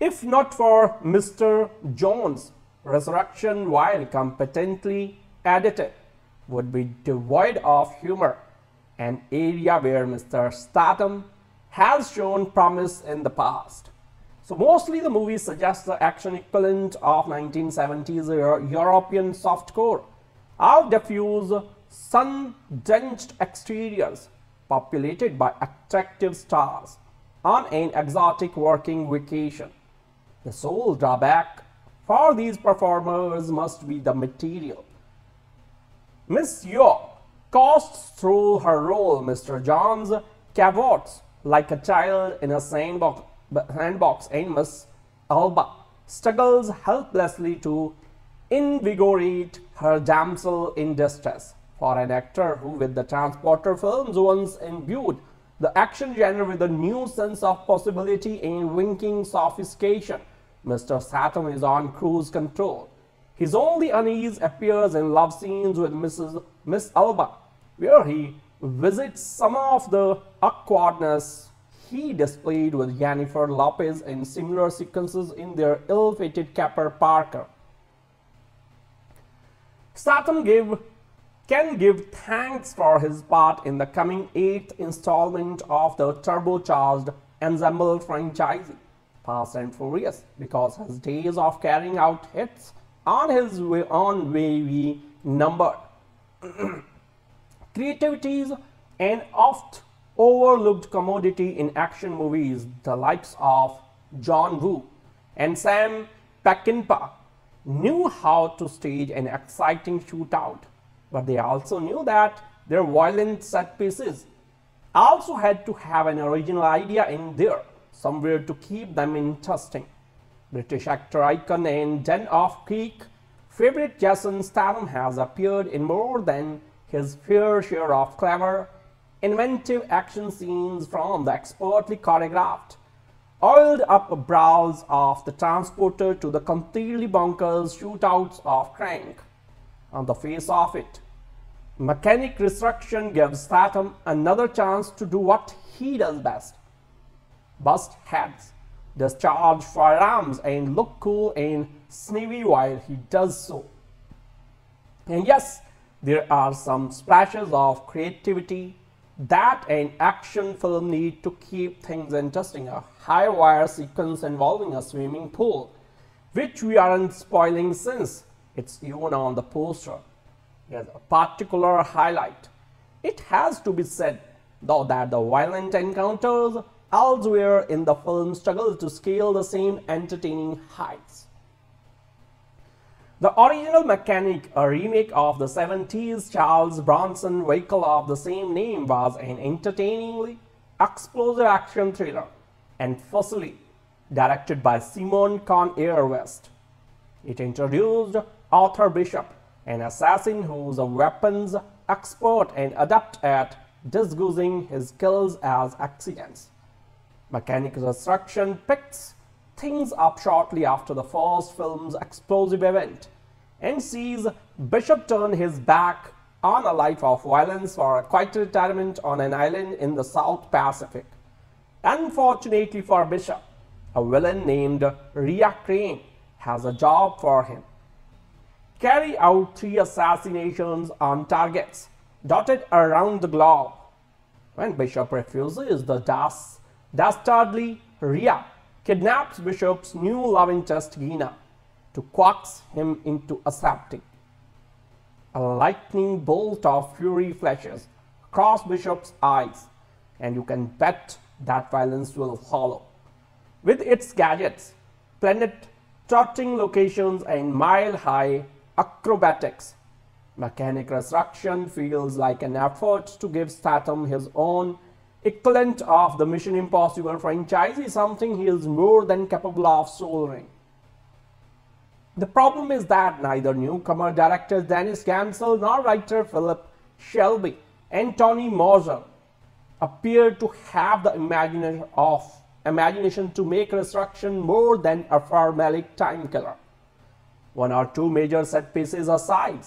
If not for Mr. Jones, Resurrection, while competently edited, would be devoid of humor, an area where Mr. Statham has shown promise in the past. So mostly the movie suggests the action equivalent of 1970s European softcore. All diffuse, sun-drenched exteriors populated by attractive stars on an exotic working vacation. The sole drawback for these performers must be the material. Miss Yeoh costs through her role Mr. Jones cavorts like a child in a sandbox, sandbox and Miss Alba struggles helplessly to invigorate her damsel in distress. For an actor who with the Transporter films once imbued the action genre with a new sense of possibility and winking sophistication, Mr. Statham is on cruise control. His only unease appears in love scenes with Mrs. Miss Alba, where he visits some of the awkwardness he displayed with Jennifer Lopez in similar sequences in their ill-fated Capper Parker. Statham give, can give thanks for his part in the coming eighth installment of the turbocharged Ensemble franchise. Fast and Furious because his days of carrying out hits on his way on way numbered. [CLEARS THROAT] Creativity is an oft overlooked commodity in action movies. The likes of John Woo and Sam Peckinpah knew how to stage an exciting shootout, but they also knew that their violent set pieces also had to have an original idea in there somewhere to keep them interesting. British actor icon and Den of Geek favorite Jason Statham has appeared in more than his fair share of clever, inventive action scenes from the expertly choreographed, oiled up brawls of the transporter to the completely bonkers shootouts of Crank. On the face of it, Mechanic Resurrection gives Statham another chance to do what he does best bust heads, discharge firearms, and look cool and sneaky while he does so. And yes, there are some splashes of creativity that an action film need to keep things interesting. A high wire sequence involving a swimming pool, which we aren't spoiling since it's even on the poster. Here's a particular highlight. It has to be said, though, that the violent encounters elsewhere in the film struggle to scale the same entertaining heights. The original Mechanic, a remake of the 70s Charles Bronson vehicle of the same name, was an entertainingly explosive action thriller and fussily directed by Simon Con-Air West. It introduced Arthur Bishop, an assassin who is a weapons expert and adept at disguising his kills as accidents. Mechanic Destruction picks things up shortly after the first film's explosive event and sees Bishop turn his back on a life of violence for a quiet retirement on an island in the South Pacific. Unfortunately for Bishop, a villain named Riah Crane has a job for him. Carry out three assassinations on targets dotted around the globe. When Bishop refuses, the das dastardly Riah kidnaps Bishop's new love interest Gina to coax him into accepting. A lightning bolt of fury flashes across Bishop's eyes, and you can bet that violence will follow. With its gadgets, planet trotting locations, and mile high acrobatics, Mechanic Resurrection feels like an effort to give Statham his own equivalent of the Mission Impossible franchise is something he is more than capable of solving. The problem is that neither newcomer director Dennis Gansel nor writer Philip Shelby and Tony Mosher appear to have the imagination of imagination to make Resurrection more than a formalic time killer. One or two major set pieces aside,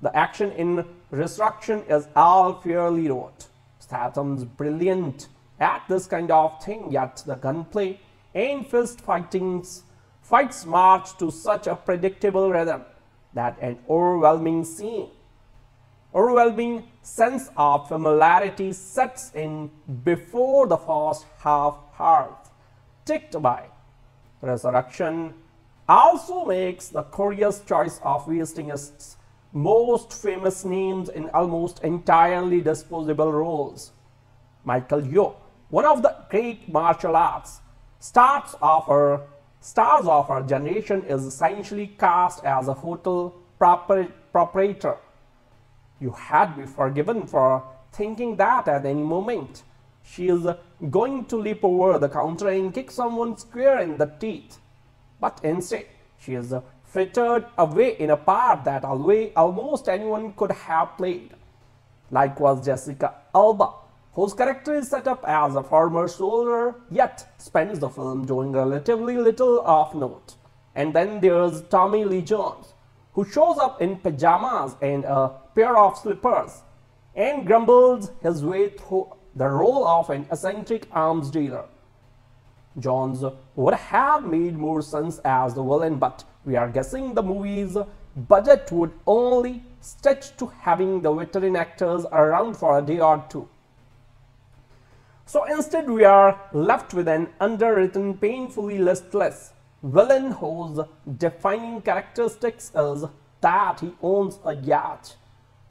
the action in Resurrection is all fairly rote. Statham's brilliant at this kind of thing, yet the gunplay and fist fightings fights march to such a predictable rhythm that an overwhelming scene, overwhelming sense of familiarity sets in before the first half half ticked by. Resurrection also makes the curious choice of wasting its most famous names in almost entirely disposable roles. Michelle Yeoh, one of the great martial arts stars of our, stars of our generation, is essentially cast as a hotel proprietor. You had to be forgiven for thinking that at any moment she is going to leap over the counter and kick someone square in the teeth. But instead, she is frittered away in a part that almost anyone could have played. Like was Jessica Alba, whose character is set up as a former soldier, yet spends the film doing relatively little of note. And then there's Tommy Lee Jones, who shows up in pajamas and a pair of slippers and grumbles his way through the role of an eccentric arms dealer. Jones would have made more sense as the villain, but we are guessing the movie's budget would only stretch to having the veteran actors around for a day or two. So instead, we are left with an underwritten, painfully listless villain whose defining characteristics is that he owns a yacht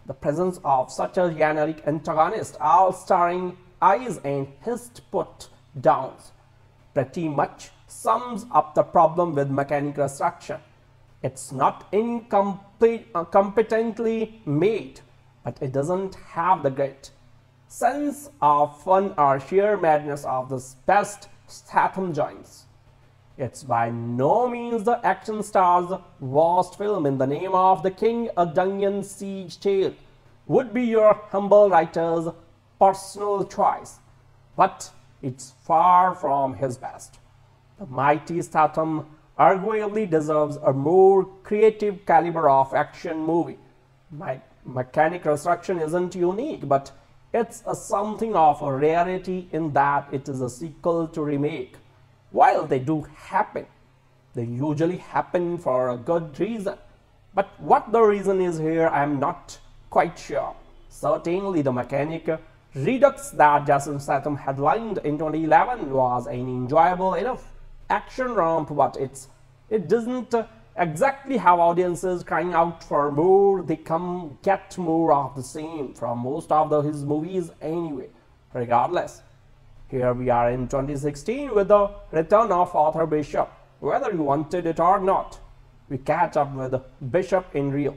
the presence of such a generic antagonist, all starring eyes and hissed put downs, pretty much sums up the problem with mechanical structure. It's not incompetently uh, made, but it doesn't have the grit, sense of fun or sheer madness of the best Statham joints. It's by no means the action star's worst film in the name of the king, a Dungeon Siege tale would be your humble writer's personal choice, but it's far from his best. The mighty Statham arguably deserves a more creative caliber of action movie. My Mechanic Resurrection isn't unique, but it's a something of a rarity in that it is a sequel to remake. While they do happen, they usually happen for a good reason. But what the reason is here, I'm not quite sure. Certainly, the mechanic Redux that Jason Statham headlined in 2011 was an enjoyable enough action romp, but it's it doesn't exactly have audiences crying out for more. They come get more of the same from most of the, his movies anyway. Regardless, Here we are in 2016 with the return of Arthur Bishop. Whether you wanted it or not, we catch up with Bishop in Rio.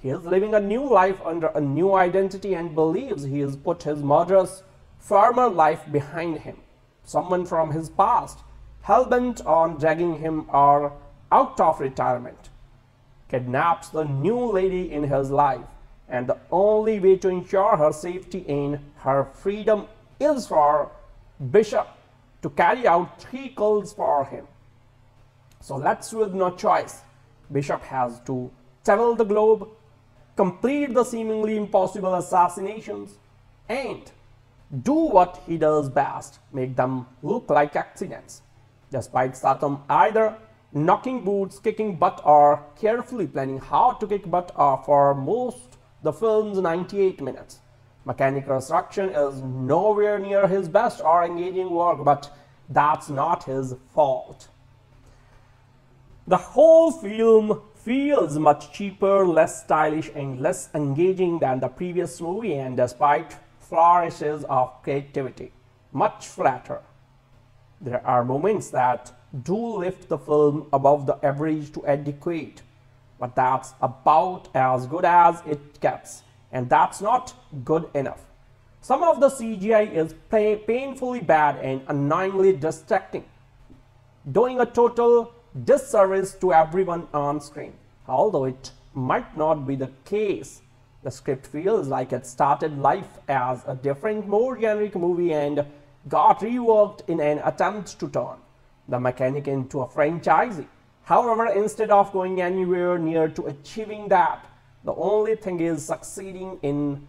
He is living a new life under a new identity and believes he has put his murderous former life behind him. Someone from his past, hell-bent on dragging him or out of retirement, kidnaps the new lady in his life and the only way to ensure her safety and her freedom is for Bishop to carry out three calls for him. So let's with no choice. Bishop has to travel the globe, complete the seemingly impossible assassinations, and do what he does best, make them look like accidents. Despite Statham either knocking boots, kicking butt, or carefully planning how to kick butt for most the film's 98 minutes. Mechanic Resurrection is nowhere near his best or engaging work, but that's not his fault. The whole film feels much cheaper, less stylish, and less engaging than the previous movie, and despite flourishes of creativity, much flatter. There are moments that do lift the film above the average to adequate, but that's about as good as it gets, and that's not good enough. Some of the CGI is painfully bad and annoyingly distracting, doing a total disservice to everyone on screen. Although it might not be the case, the script feels like it started life as a different, more generic movie and got reworked in an attempt to turn the mechanic into a franchise. However, instead of going anywhere near to achieving that, the only thing is succeeding in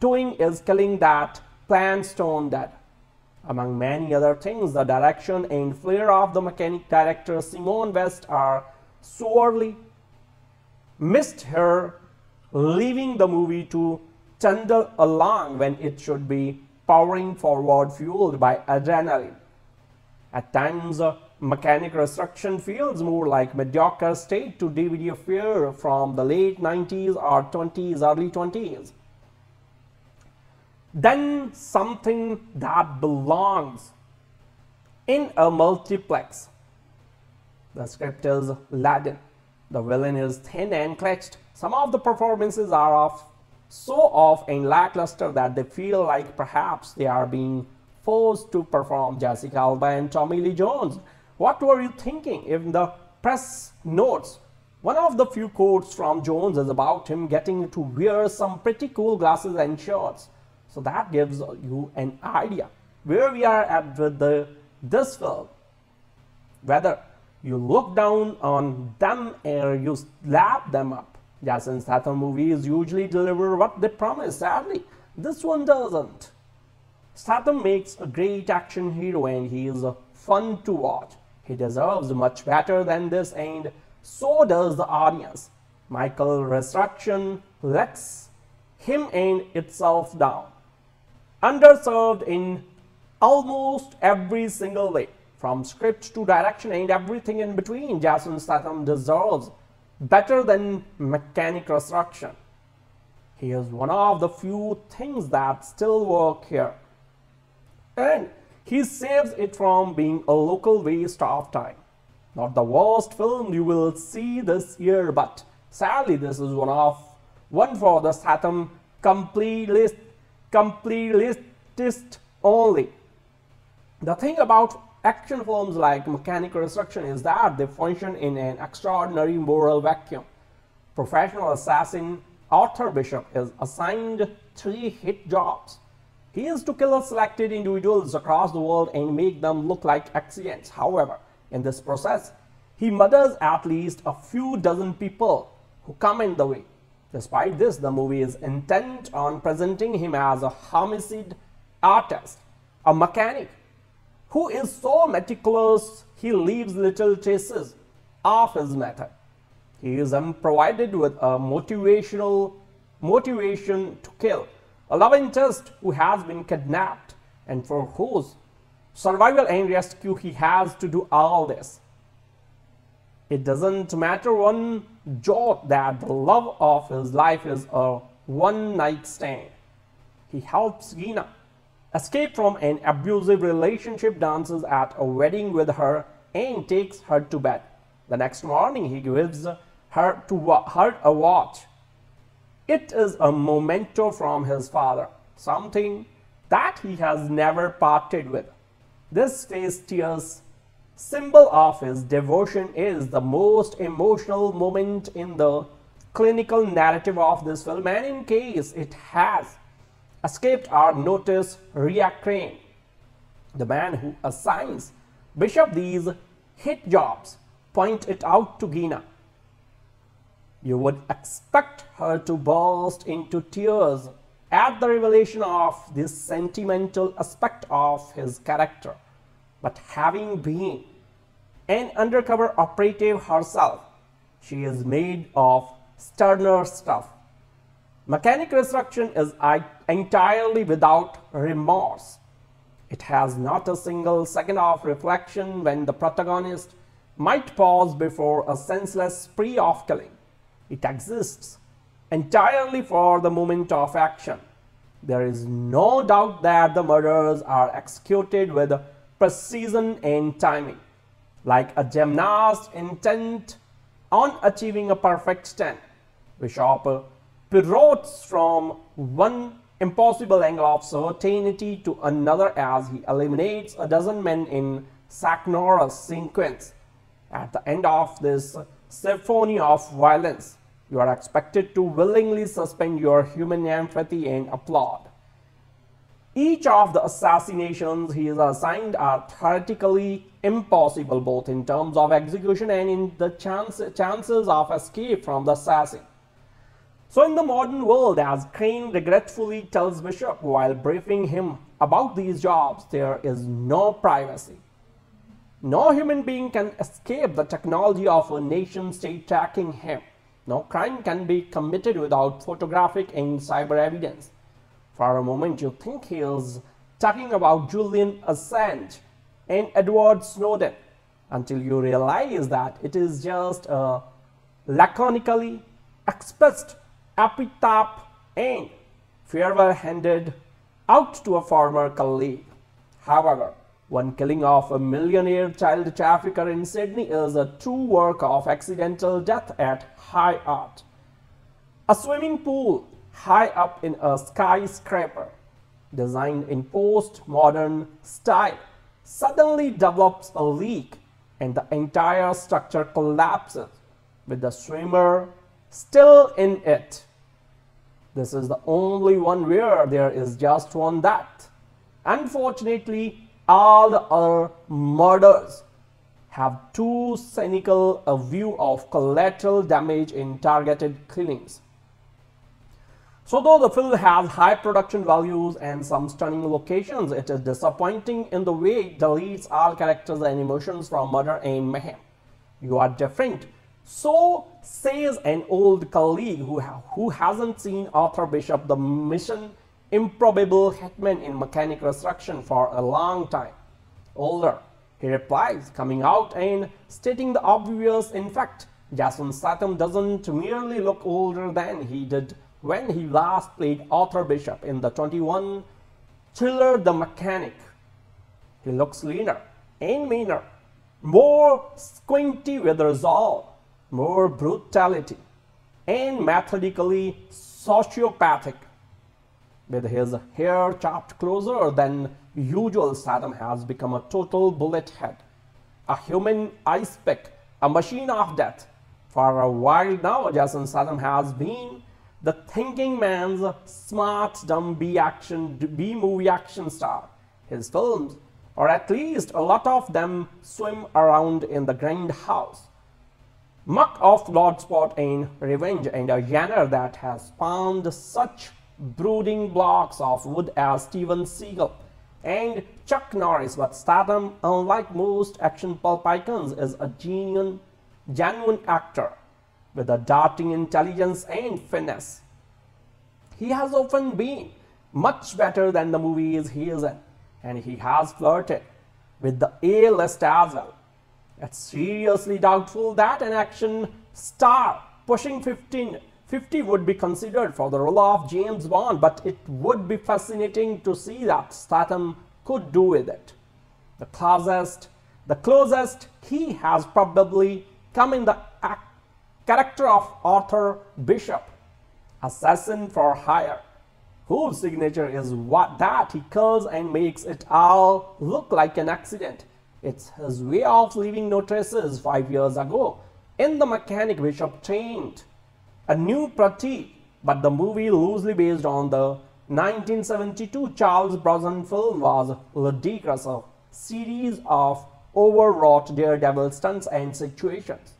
doing is killing that plant stone dead. Among many other things, the direction and flair of the mechanic director Simon West are sorely missed her leaving the movie to trundle along when it should be powering forward fueled by adrenaline. At times, Mechanic Resurrection feels more like mediocre state to DVD affair from the late 90s or 20s, early 20s. Then something that belongs in a multiplex. The script is Latin. The villain is thin and clutched. Some of the performances are of so off and lackluster that they feel like perhaps they are being forced to perform Jessica Alba and Tommy Lee Jones what were you thinking? In the press notes, one of the few quotes from Jones is about him getting to wear some pretty cool glasses and shorts. So that gives you an idea where we are at with the, this film. Whether you look down on them or you slap them up. Jason Statham movies usually deliver what they promise, sadly. This one doesn't. Statham makes a great action hero and he is fun to watch. He deserves much better than this and so does the audience. Michael Resurrection lets him and itself down. Underserved in almost every single way, from script to direction and everything in between, Jason Statham deserves better than Mechanic Resurrection. He is one of the few things that still work here. And he saves it from being a local waste of time. Not the worst film you will see this year, but sadly this is one of one for the Statham complete list, complete list only. The thing about action films like mechanical destruction is that they function in an extraordinary moral vacuum. Professional assassin Arthur Bishop is assigned three hit jobs he is to kill selected individuals across the world and make them look like accidents. However, in this process, he murders at least a few dozen people who come in the way. Despite this, the movie is intent on presenting him as a homicide artist, a mechanic, who is so meticulous he leaves little traces of his method. He is provided with a motivational motivation to kill a love interest who has been kidnapped and for whose survival and rescue he has to do all this. It doesn't matter one jot that the love of his life is a one night stand. He helps Gina escape from an abusive relationship, dances at a wedding with her, and takes her to bed. The next morning, he gives her to her a watch. It is a memento from his father, something that he has never parted with. This face tears symbol of his devotion is the most emotional moment in the clinical narrative of this film and in case it has escaped our notice Riah Crane, the man who assigns Bishop these hit jobs, point it out to Gina. You would expect her to burst into tears at the revelation of this sentimental aspect of his character. But having been an undercover operative herself, she is made of sterner stuff. Mechanic Resurrection is entirely without remorse. It has not a single second of reflection when the protagonist might pause before a senseless spree of killing. It exists entirely for the moment of action. There is no doubt that the murders are executed with precision and timing, like a gymnast intent on achieving a perfect stand. Bishop pivots from one impossible angle of certainty to another as he eliminates a dozen men in sonorous sequence. At the end of this symphony of violence, you are expected to willingly suspend your human empathy and applaud. Each of the assassinations he is assigned are theoretically impossible both in terms of execution and in the chance, chances of escape from the assassin. So in the modern world, as Crane regretfully tells Bishop while briefing him about these jobs, there is no privacy. No human being can escape the technology of a nation state tracking him. No crime can be committed without photographic and cyber evidence. For a moment, you think he is talking about Julian Assange and Edward Snowden until you realize that it is just a laconically expressed epitaph and farewell handed out to a former colleague. However, one killing of a millionaire child trafficker in Sydney is a true work of accidental death at high art. A swimming pool high up in a skyscraper, designed in postmodern style, suddenly develops a leak and the entire structure collapses with the swimmer still in it. This is the only one where there is just one that. Unfortunately, all the other murders have too cynical a view of collateral damage in targeted killings. So though the film has high production values and some stunning locations, it is disappointing in the way it deletes all characters and emotions from murder and mayhem. You are different. So says an old colleague who, ha who hasn't seen Arthur Bishop, the mission improbable hitman in mechanic resurrection for a long time. Older, he replies, coming out and stating the obvious. In fact, Jason Statham doesn't merely look older than he did when he last played Arthur Bishop in the 21 thriller The Mechanic. He looks leaner and meaner, more squinty with resolve, more brutality, and methodically sociopathic with his hair chopped closer than usual, Statham has become a total bullet head, a human ice pick, a machine of death. For a while now, Jason Statham has been the thinking man's smart, dumb B-action, B-movie action star. His films, or at least a lot of them, swim around in the grindhouse. Muck of Bloodsport and Revenge and a genre that has spawned such brooding blocks of wood as Steven Seagal and Chuck Norris, but Statham, unlike most action pulp icons, is a genuine, genuine actor with a darting intelligence and finesse. He has often been much better than the movies he is in, and he has flirted with the A-list as well. It's seriously doubtful that an action star pushing 15 50 would be considered for the role of James Bond, but it would be fascinating to see that Statham could do with it. The closest, the closest he has probably come in the character of Arthur Bishop, assassin for hire, whose signature is what that he kills and makes it all look like an accident. It's his way of leaving no traces five years ago. In the mechanic Bishop trained a new Pratik, but the movie loosely based on the 1972 Charles Bronson film was ludicrous, a series of overwrought daredevil stunts and situations.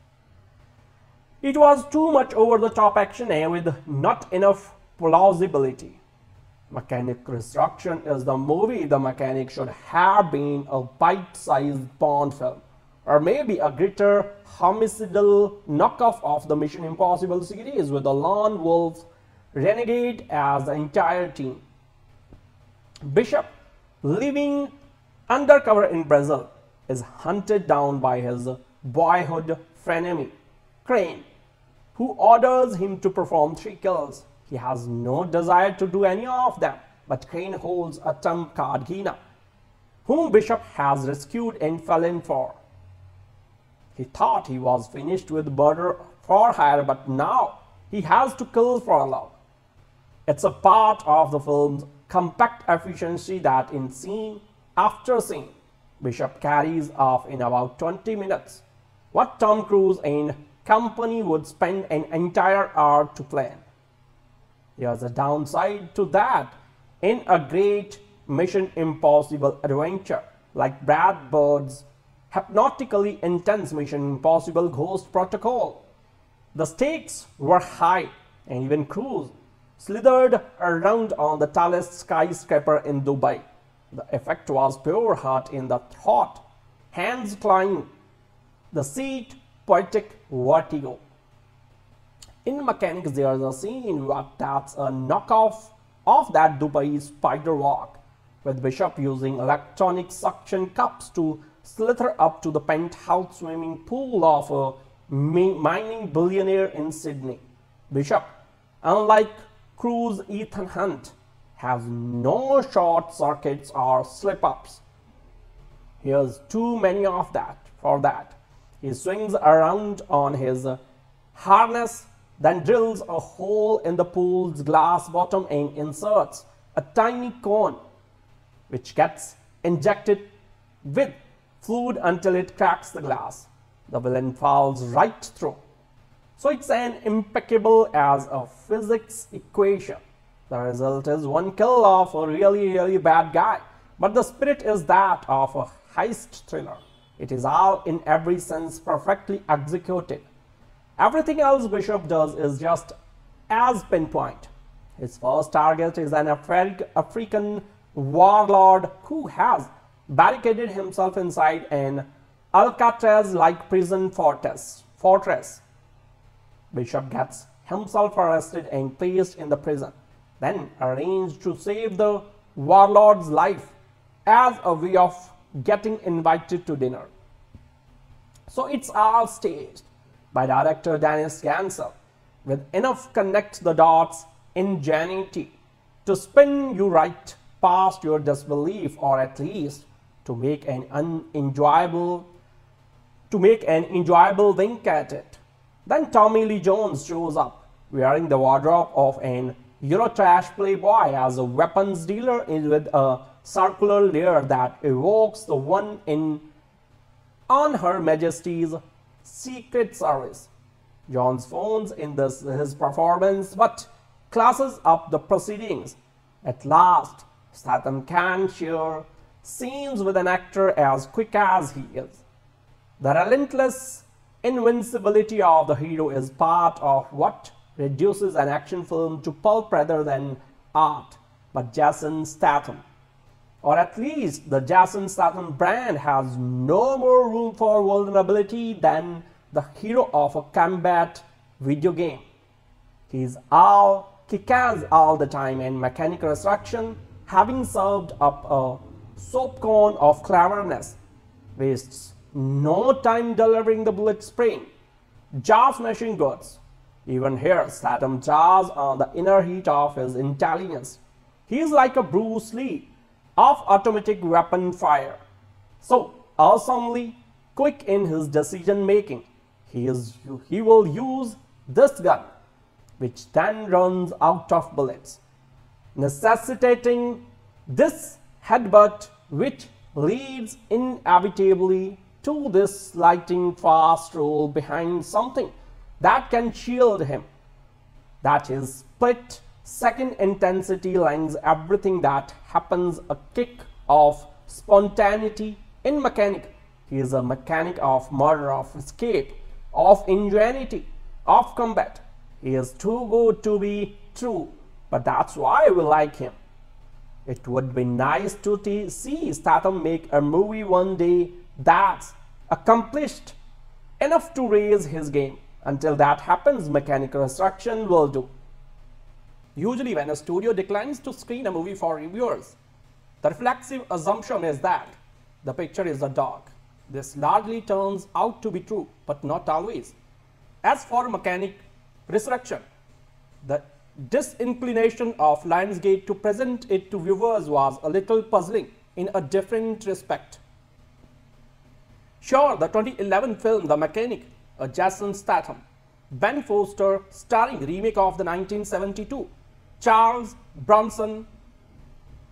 It was too much over-the-top action and with not enough plausibility. Mechanic Resurrection is the movie the mechanic should have been a bite-sized Bond film or maybe a greater homicidal knockoff of the Mission Impossible series with the lone wolf renegade as the entire team. Bishop, living undercover in Brazil, is hunted down by his boyhood frenemy, Crane, who orders him to perform three kills. He has no desire to do any of them, but Crane holds a trump card Gina, whom Bishop has rescued and fallen for. He thought he was finished with murder for hire, but now he has to kill for love. It's a part of the film's compact efficiency that in scene after scene, Bishop carries off in about 20 minutes what Tom Cruise and company would spend an entire hour to plan. There's a downside to that. In a great Mission Impossible adventure like Brad Bird's hypnotically intense Mission Impossible Ghost Protocol. The stakes were high and even Cruise slithered around on the tallest skyscraper in Dubai. The effect was pure heart in the thought, hands flying, the seat poetic vertigo. In mechanics, there is a scene that's a uh, knockoff of that Dubai spider walk, with Bishop using electronic suction cups to slither up to the penthouse swimming pool of a mining billionaire in Sydney. Bishop, unlike Cruise Ethan Hunt, has no short circuits or slip-ups. Here's too many of that for that. He swings around on his harness, then drills a hole in the pool's glass bottom and inserts a tiny cone which gets injected with fluid until it cracks the glass. The villain falls right through. So it's an impeccable as a physics equation. The result is one kill of a really, really bad guy. But the spirit is that of a heist thriller. It is all in every sense perfectly executed. Everything else Bishop does is just as pinpoint. His first target is an Afri African warlord who has barricaded himself inside an Alcatraz-like prison fortress. fortress. Bishop gets himself arrested and placed in the prison, then arranged to save the warlord's life as a way of getting invited to dinner. So it's all staged by director Dennis Gansel with enough connect the dots ingenuity to spin you right past your disbelief or at least to make an unenjoyable to make an enjoyable wink at it. Then Tommy Lee Jones shows up wearing the wardrobe of an Eurotrash playboy as a weapons dealer with a circular layer that evokes the one in on Her Majesty's Secret Service. Jones phones in this his performance but classes up the proceedings. At last, Statham can share scenes with an actor as quick as he is. The relentless invincibility of the hero is part of what reduces an action film to pulp rather than art. But Jason Statham, or at least the Jason Statham brand has no more room for vulnerability than the hero of a combat video game. He's all kick-ass all the time and Mechanical Resurrection having served up a soap cone of cleverness, wastes no time delivering the bullet spring, jaw smashing goods, Even here, Statham draws on the inner heat of his intelligence. He's like a Bruce Lee of automatic weapon fire. So awesomely quick in his decision making. He, is, he will use this gun, which then runs out of bullets, necessitating this headbutt which leads inevitably to this lightning fast roll behind something that can shield him. That is split second intensity length everything that happens a kick of spontaneity in mechanic. He is a mechanic of murder, of escape, of ingenuity, of combat. He is too good to be true, but that's why we like him. It would be nice to see Statham make a movie one day that's accomplished enough to raise his game. Until that happens, Mechanical Resurrection will do. Usually when a studio declines to screen a movie for reviewers, the reflexive assumption is that the picture is a dog. This largely turns out to be true, but not always. As for Mechanic Resurrection, the disinclination of Lionsgate to present it to viewers was a little puzzling in a different respect. Sure, the 2011 film The Mechanic, a Jason Statham, Ben Foster starring remake of the 1972, Charles Bronson,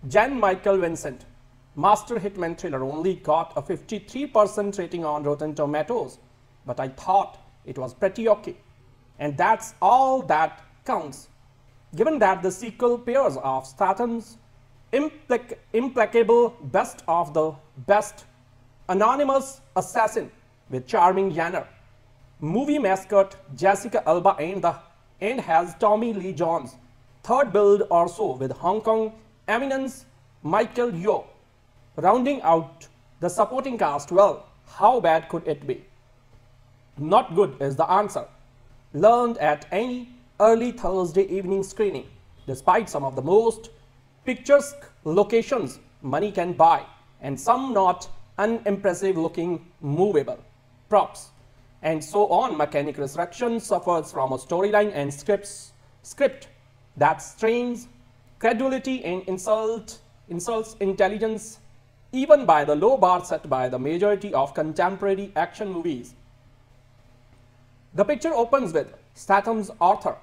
Jan Michael Vincent, master hitman thriller only got a 53% rating on Rotten Tomatoes, but I thought it was pretty okay. And that's all that counts given that the sequel pairs of Statham's implac implacable best of the best anonymous assassin with charming Yanner, movie mascot Jessica Alba and, the, and has Tommy Lee Jones, third build or so with Hong Kong eminence Michelle Yeoh, rounding out the supporting cast well, how bad could it be? Not good is the answer. Learned at any early Thursday evening screening, despite some of the most picturesque locations money can buy and some not unimpressive looking movable props and so on mechanic resurrection suffers from a storyline and scripts script that strains credulity and insult insults intelligence even by the low bar set by the majority of contemporary action movies. The picture opens with Statham's Arthur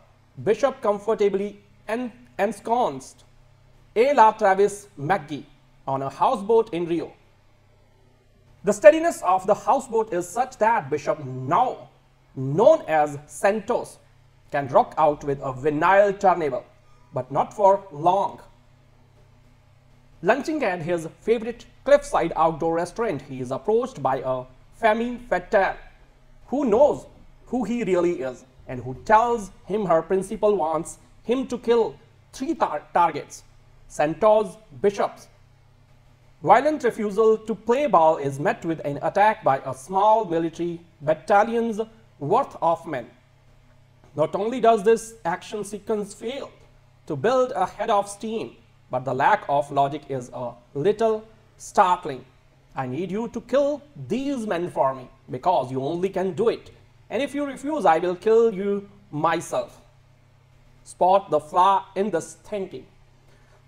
Bishop comfortably en ensconced A. La Travis McGee on a houseboat in Rio. The steadiness of the houseboat is such that Bishop, now known as Santos, can rock out with a vinyl turntable, but not for long. Lunching at his favorite cliffside outdoor restaurant, he is approached by a femme fatale who knows who he really is and who tells him her principal wants him to kill three tar targets, centaurs, bishops. Violent refusal to play ball is met with an attack by a small military battalion's worth of men. Not only does this action sequence fail to build a head of steam, but the lack of logic is a little startling. I need you to kill these men for me because you only can do it and if you refuse, I will kill you myself. Spot the flaw in this thinking.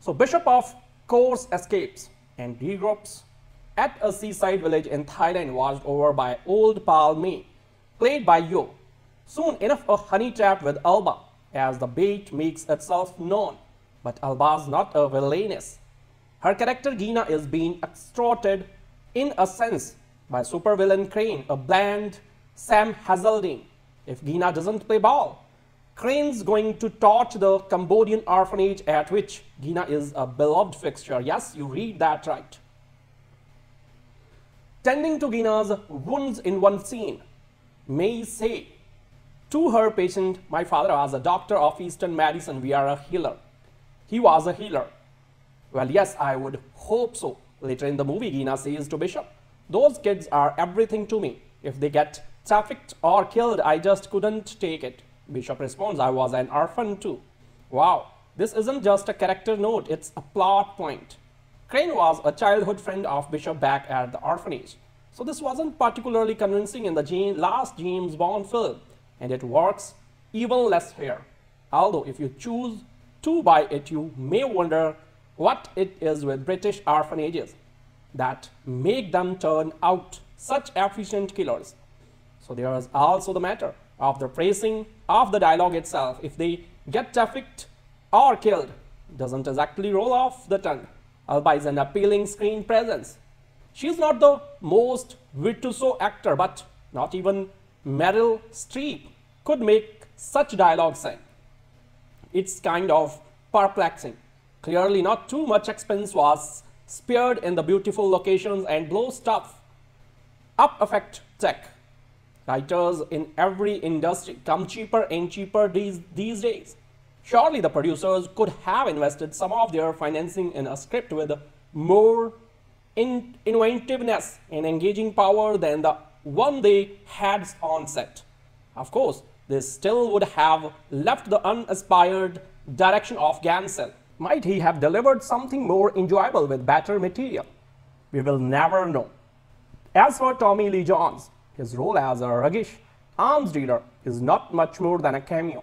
So Bishop of course escapes and regroups at a seaside village in Thailand watched over by old pal Mei, played by Yeoh. Soon enough a honey trap with Alba as the bait makes itself known. But Alba's not a villainess. Her character Gina is being extorted in a sense by supervillain Crane, a bland Sam Hazeldine if Gina doesn't play ball. Crane's going to torch the Cambodian orphanage at which Gina is a beloved fixture. Yes, you read that right. Tending to Gina's wounds in one scene, Mei say to her patient, my father was a doctor of Eastern medicine, we are a healer. He was a healer. Well, yes, I would hope so. Later in the movie, Gina says to Bishop, those kids are everything to me. If they get trafficked or killed, I just couldn't take it. Bishop responds, I was an orphan too. Wow, this isn't just a character note, it's a plot point. Crane was a childhood friend of Bishop back at the orphanage. So this wasn't particularly convincing in the last James Bond film, and it works even less here. Although if you choose to buy it, you may wonder what it is with British orphanages that make them turn out such efficient killers. So there is also the matter of the phrasing of the dialogue itself. If they get trafficked or killed, doesn't exactly roll off the tongue. Alba is an appealing screen presence. She's not the most virtuoso actor, but not even Meryl Streep could make such dialogue sing. It's kind of perplexing. Clearly not too much expense was spared in the beautiful locations and blow stuff up effect tech. Writers in every industry come cheaper and cheaper these, these days. Surely the producers could have invested some of their financing in a script with more in inventiveness and engaging power than the one they had on set. Of course, this still would have left the unaspired direction of Gansel. Might he have delivered something more enjoyable with better material? We will never know. As for Tommy Lee Jones, his role as a ruggish arms dealer is not much more than a cameo,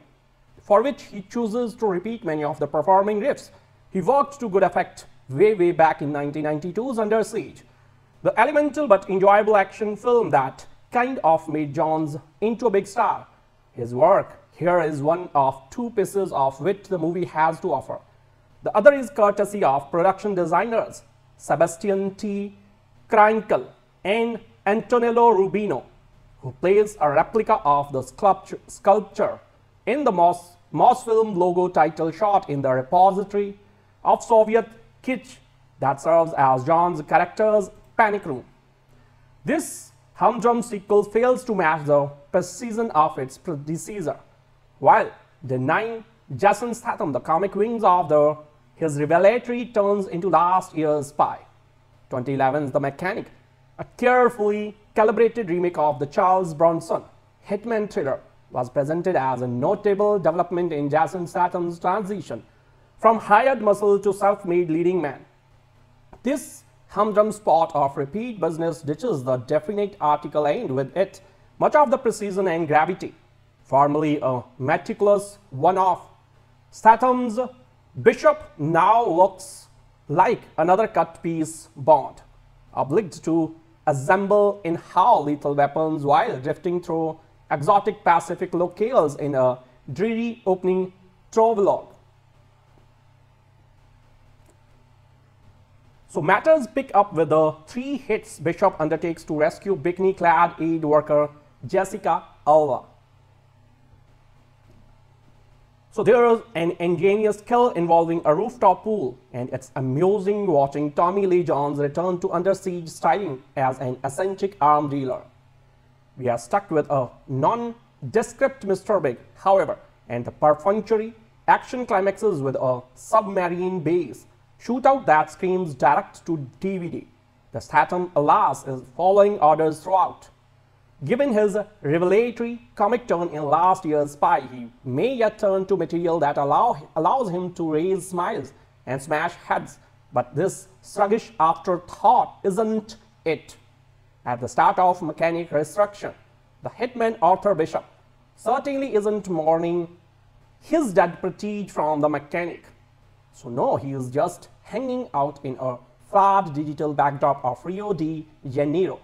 for which he chooses to repeat many of the performing riffs he worked to good effect way way back in 1992's Under Siege, the elemental but enjoyable action film that kind of made Jones into a big star. His work here is one of two pieces of wit the movie has to offer. The other is courtesy of production designers Sebastian T. Krawinkel and Antonello Rubino, who plays a replica of the sculpture, sculpture in the Moss, Mosfilm logo title shot in the repository of Soviet kitsch that serves as Jones' character's panic room. This humdrum sequel fails to match the precision of its predecessor, while denying Jason Statham the comic wings of the his revelatory turns into last year's Spy. 2011's The Mechanic a carefully calibrated remake of the Charles Bronson Hitman thriller was presented as a notable development in Jason Statham's transition from hired muscle to self-made leading man. This humdrum spot of repeat business ditches the definite article and with it much of the precision and gravity. Formerly a meticulous one-off, Statham's Bishop now looks like another cut-piece Bond, obliged to assemble in how lethal weapons while drifting through exotic Pacific locales in a dreary opening travelogue. So matters pick up with the three hits Bishop undertakes to rescue bikini-clad aid worker Jessica Alba. So there is an ingenious kill involving a rooftop pool and it's amusing watching Tommy Lee Jones return to Under Siege styling as an eccentric arm dealer. We are stuck with a non-descript Mr. Big, however, and the perfunctory action climaxes with a submarine base shootout that screams direct to DVD. The Statham, alas, is following orders throughout. Given his revelatory comic turn in last year's Spy, he may yet turn to material that allow, allows him to raise smiles and smash heads. But this sluggish afterthought isn't it. At the start of Mechanic Resurrection, the hitman Arthur Bishop certainly isn't mourning his dead prestige from the mechanic. So no, he is just hanging out in a flat digital backdrop of Rio de Janeiro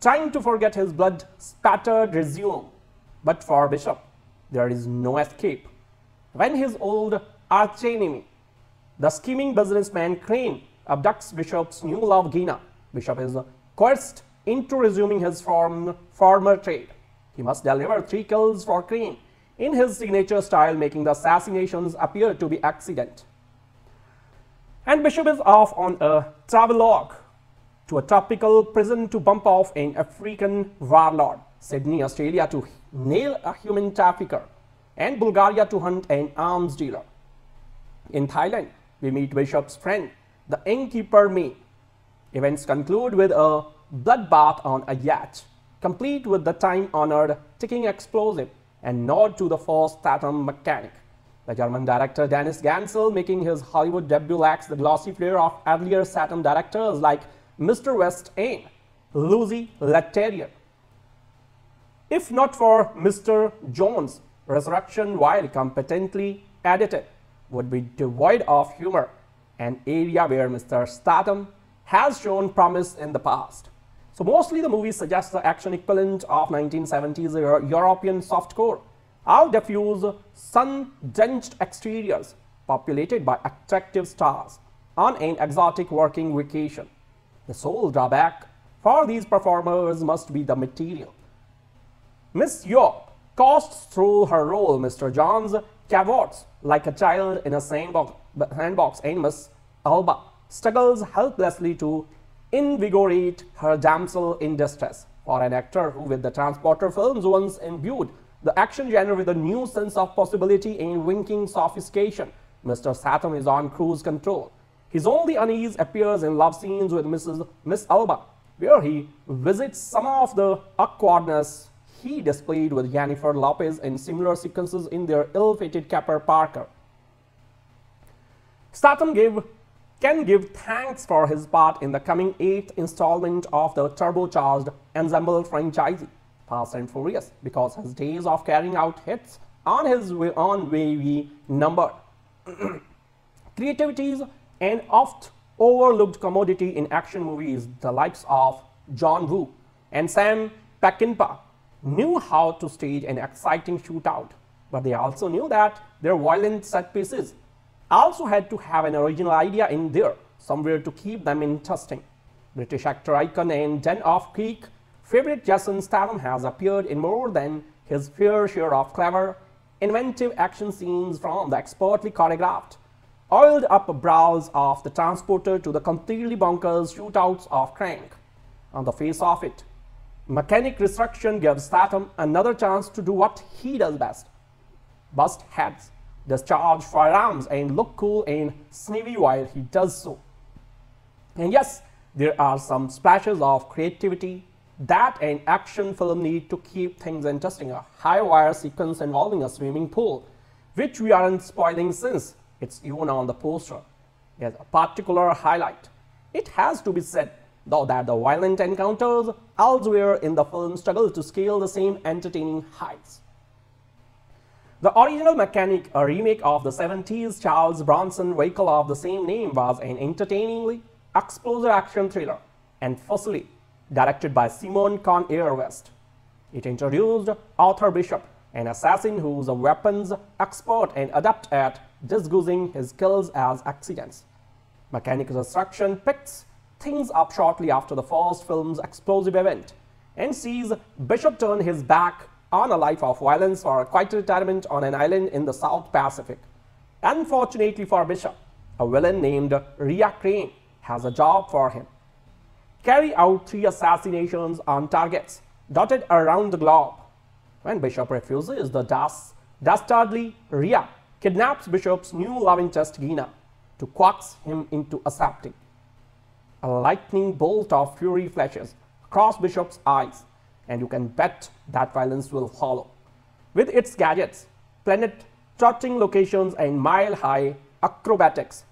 trying to forget his blood-spattered resume. But for Bishop, there is no escape. When his old archenemy, the scheming businessman Crane, abducts Bishop's new love Gina, Bishop is coerced into resuming his form, former trade. He must deliver three kills for Crane in his signature style, making the assassinations appear to be accident. And Bishop is off on a travelogue to a tropical prison to bump off an African warlord, Sydney, Australia to nail a human trafficker, and Bulgaria to hunt an arms dealer. In Thailand, we meet Bishop's friend, the innkeeper Mei. Events conclude with a bloodbath on a yacht, complete with the time-honored ticking explosive and nod to the first Statham mechanic. The German director Dennis Gansel, making his Hollywood debut, lacks the glossy flair of earlier Statham directors like Mr. West and Louis Leterrier. If not for Mr. Jones, Resurrection, while competently edited, would be devoid of humor, an area where Mr. Statham has shown promise in the past. So mostly the movie suggests the action equivalent of 1970s European softcore. All diffuse, sun-drenched exteriors populated by attractive stars on an exotic working vacation. The sole drawback for these performers must be the material. Miss Yeoh costs through her role Mr. Jones cavorts like a child in a sandbox, sandbox and Miss Alba struggles helplessly to invigorate her damsel in distress. For an actor who with the Transporter films once imbued the action genre with a new sense of possibility and winking sophistication, Mr. Statham is on cruise control. His only unease appears in love scenes with Mrs. Miss Alba, where he visits some of the awkwardness he displayed with Jennifer Lopez in similar sequences in their ill-fated Capper Parker. Statham gave, can give thanks for his part in the coming eighth installment of the turbocharged ensemble franchise, Fast and Furious, because his days of carrying out hits on his way on way numbered. [CLEARS THROAT] Creativities and oft overlooked commodity in action movies, the likes of John Woo and Sam Peckinpah knew how to stage an exciting shootout, but they also knew that their violent set pieces also had to have an original idea in there, somewhere to keep them interesting. British actor icon and Den of Geek favorite Jason Statham has appeared in more than his fair share of clever, inventive action scenes from the expertly choreographed, oiled up brawls of the transporter to the completely bonkers shootouts of Crank. On the face of it, Mechanic Resurrection gives Statham another chance to do what he does best. Bust heads, discharge firearms and look cool and sneaky while he does so. And yes, there are some splashes of creativity that an action film need to keep things interesting. A high wire sequence involving a swimming pool, which we aren't spoiling since it's even on the poster, is a particular highlight. It has to be said though that the violent encounters elsewhere in the film struggle to scale the same entertaining heights. The original Mechanic, a remake of the 70s Charles Bronson vehicle of the same name, was an entertainingly explosive action thriller and fussily directed by Simon Con-Air West. It introduced Arthur Bishop, an assassin who is a weapons expert and adept at disguising his kills as accidents. Mechanic Destruction picks things up shortly after the first film's explosive event and sees Bishop turn his back on a life of violence for a quiet retirement on an island in the South Pacific. Unfortunately for Bishop, a villain named Riah Crane has a job for him. Carry out three assassinations on targets dotted around the globe. When Bishop refuses, the das dastardly Riah kidnaps Bishop's new love interest Gina to coax him into accepting. A lightning bolt of fury flashes across Bishop's eyes, and you can bet that violence will follow. With its gadgets, planet-trotting locations, and mile-high acrobatics,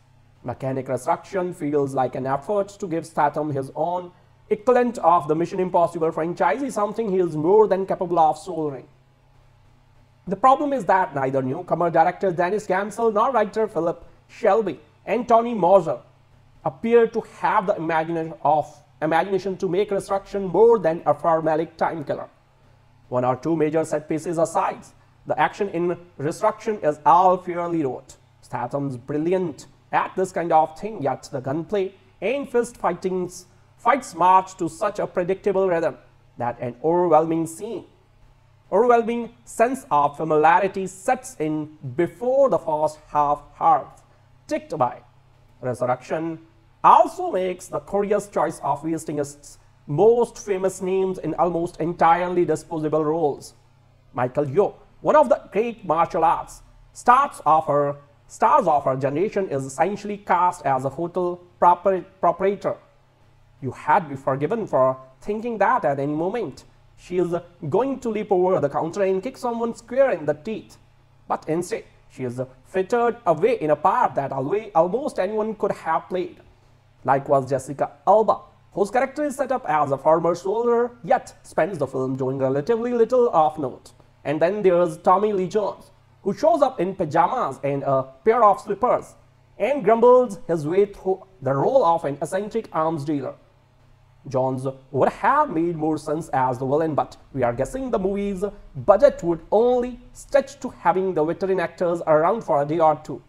Mechanic Resurrection feels like an effort to give Statham his own equivalent of the Mission Impossible franchise, is something he is more than capable of solving. The problem is that neither newcomer director Dennis Gansel nor writer Philip Shelby and Tony Mosher appear to have the imagination of imagination to make Resurrection more than a formalic time killer. One or two major set pieces aside, the action in Resurrection is all fairly rote. Statham's brilliant at this kind of thing, yet the gunplay and fist fightings fights march to such a predictable rhythm that an overwhelming scene, overwhelming sense of familiarity sets in before the first half hour ticked by. Resurrection also makes the curious choice of wasting its most famous names in almost entirely disposable roles. Michelle Yeoh, one of the great martial arts, starts off her, stars of her generation is essentially cast as a hotel proprietor. You had to be forgiven for thinking that at any moment she is going to leap over the counter and kick someone square in the teeth. But instead, she is fitted away in a part that almost anyone could have played like was Jessica Alba, whose character is set up as a former soldier, yet spends the film doing relatively little of note. And then there's Tommy Lee Jones, who shows up in pajamas and a pair of slippers and grumbles his way through the role of an eccentric arms dealer. Jones would have made more sense as the villain, but we are guessing the movie's budget would only stretch to having the veteran actors around for a day or two.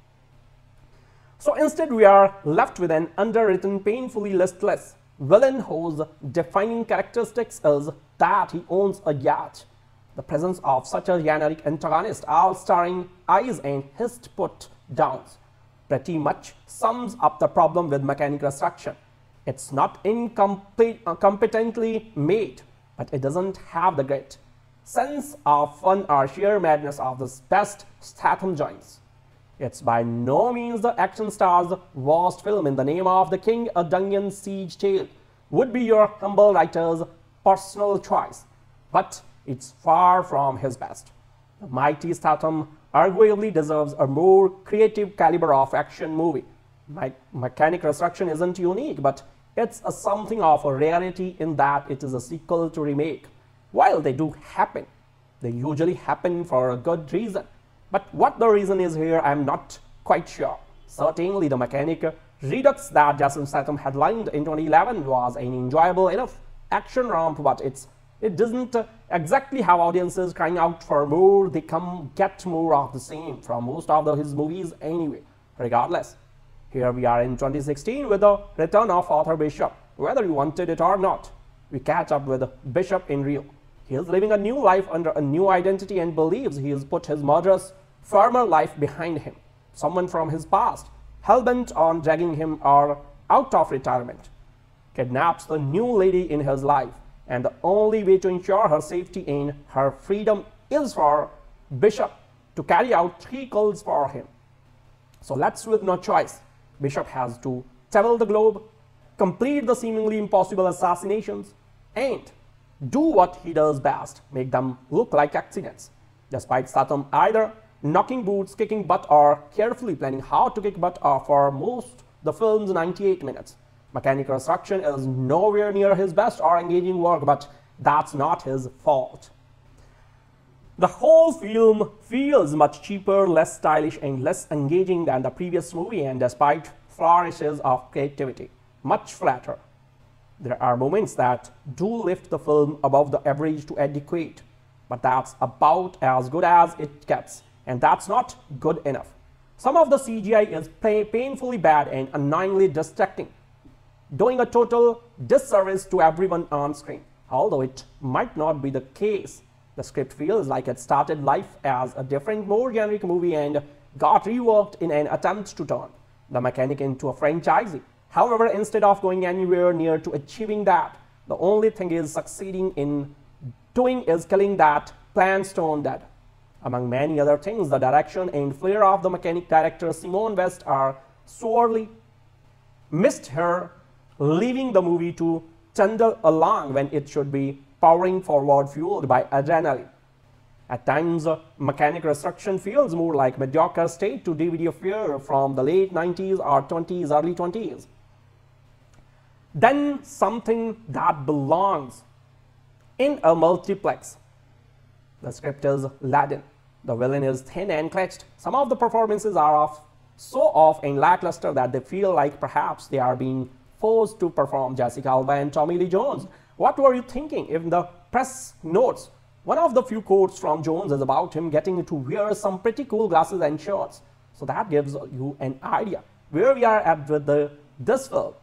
So instead, we are left with an underwritten, painfully listless villain whose defining characteristics is that he owns a yacht. The presence of such a generic antagonist, all starring eyes and hissed put downs, pretty much sums up the problem with mechanic resurrection. It's not incompetently uh, made, but it doesn't have the grit, sense of fun or sheer madness of the best Statham joints. It's by no means the action star's worst film in the name of the king, a Dungeon siege tale would be your humble writer's personal choice, but it's far from his best. The mighty Statham arguably deserves a more creative caliber of action movie. My Mechanic Resurrection isn't unique, but it's a something of a rarity in that it is a sequel to remake. While they do happen, they usually happen for a good reason. But what the reason is here, I'm not quite sure. Certainly, the mechanic Redux that Jason Statham headlined in 2011 was an enjoyable enough action romp, but it's it doesn't uh, exactly have audiences crying out for more. They come get more of the same from most of the, his movies anyway. Regardless, here we are in 2016 with the return of Arthur Bishop. Whether you wanted it or not, we catch up with Bishop in Rio. He is living a new life under a new identity and believes he has put his murderous, former life behind him. Someone from his past, hell-bent on dragging him out of retirement, kidnaps the new lady in his life, and the only way to ensure her safety and her freedom is for Bishop to carry out three calls for him. So let's with no choice Bishop has to travel the globe, complete the seemingly impossible assassinations, and do what he does best, make them look like accidents. Despite Statham either knocking boots, kicking butt, or carefully planning how to kick butt for most the film's 98 minutes. Mechanic Resurrection is nowhere near his best or engaging work, but that's not his fault. The whole film feels much cheaper, less stylish, and less engaging than the previous movie, and despite flourishes of creativity, much flatter. There are moments that do lift the film above the average to adequate, but that's about as good as it gets, and that's not good enough. Some of the CGI is painfully bad and annoyingly distracting, doing a total disservice to everyone on screen, although it might not be the case the script feels like it started life as a different, more generic movie and got reworked in an attempt to turn the mechanic into a franchise. However, instead of going anywhere near to achieving that, the only thing is succeeding in doing is killing that plan stone dead. Among many other things, the direction and flair of the mechanic director Simon West are sorely missed her, leaving the movie to trundle along when it should be powering forward fueled by adrenaline. At times, mechanic resurrection feels more like mediocre state to DVD affair from the late 90s or 20s, early 20s. Then something that belongs in a multiplex. The script is laden. The villain is thin and clutched. Some of the performances are off, so off and lackluster that they feel like perhaps they are being forced to perform Jessica Alba and Tommy Lee Jones what were you thinking? In the press notes, one of the few quotes from Jones is about him getting to wear some pretty cool glasses and shirts. So that gives you an idea where we are at with the, this film.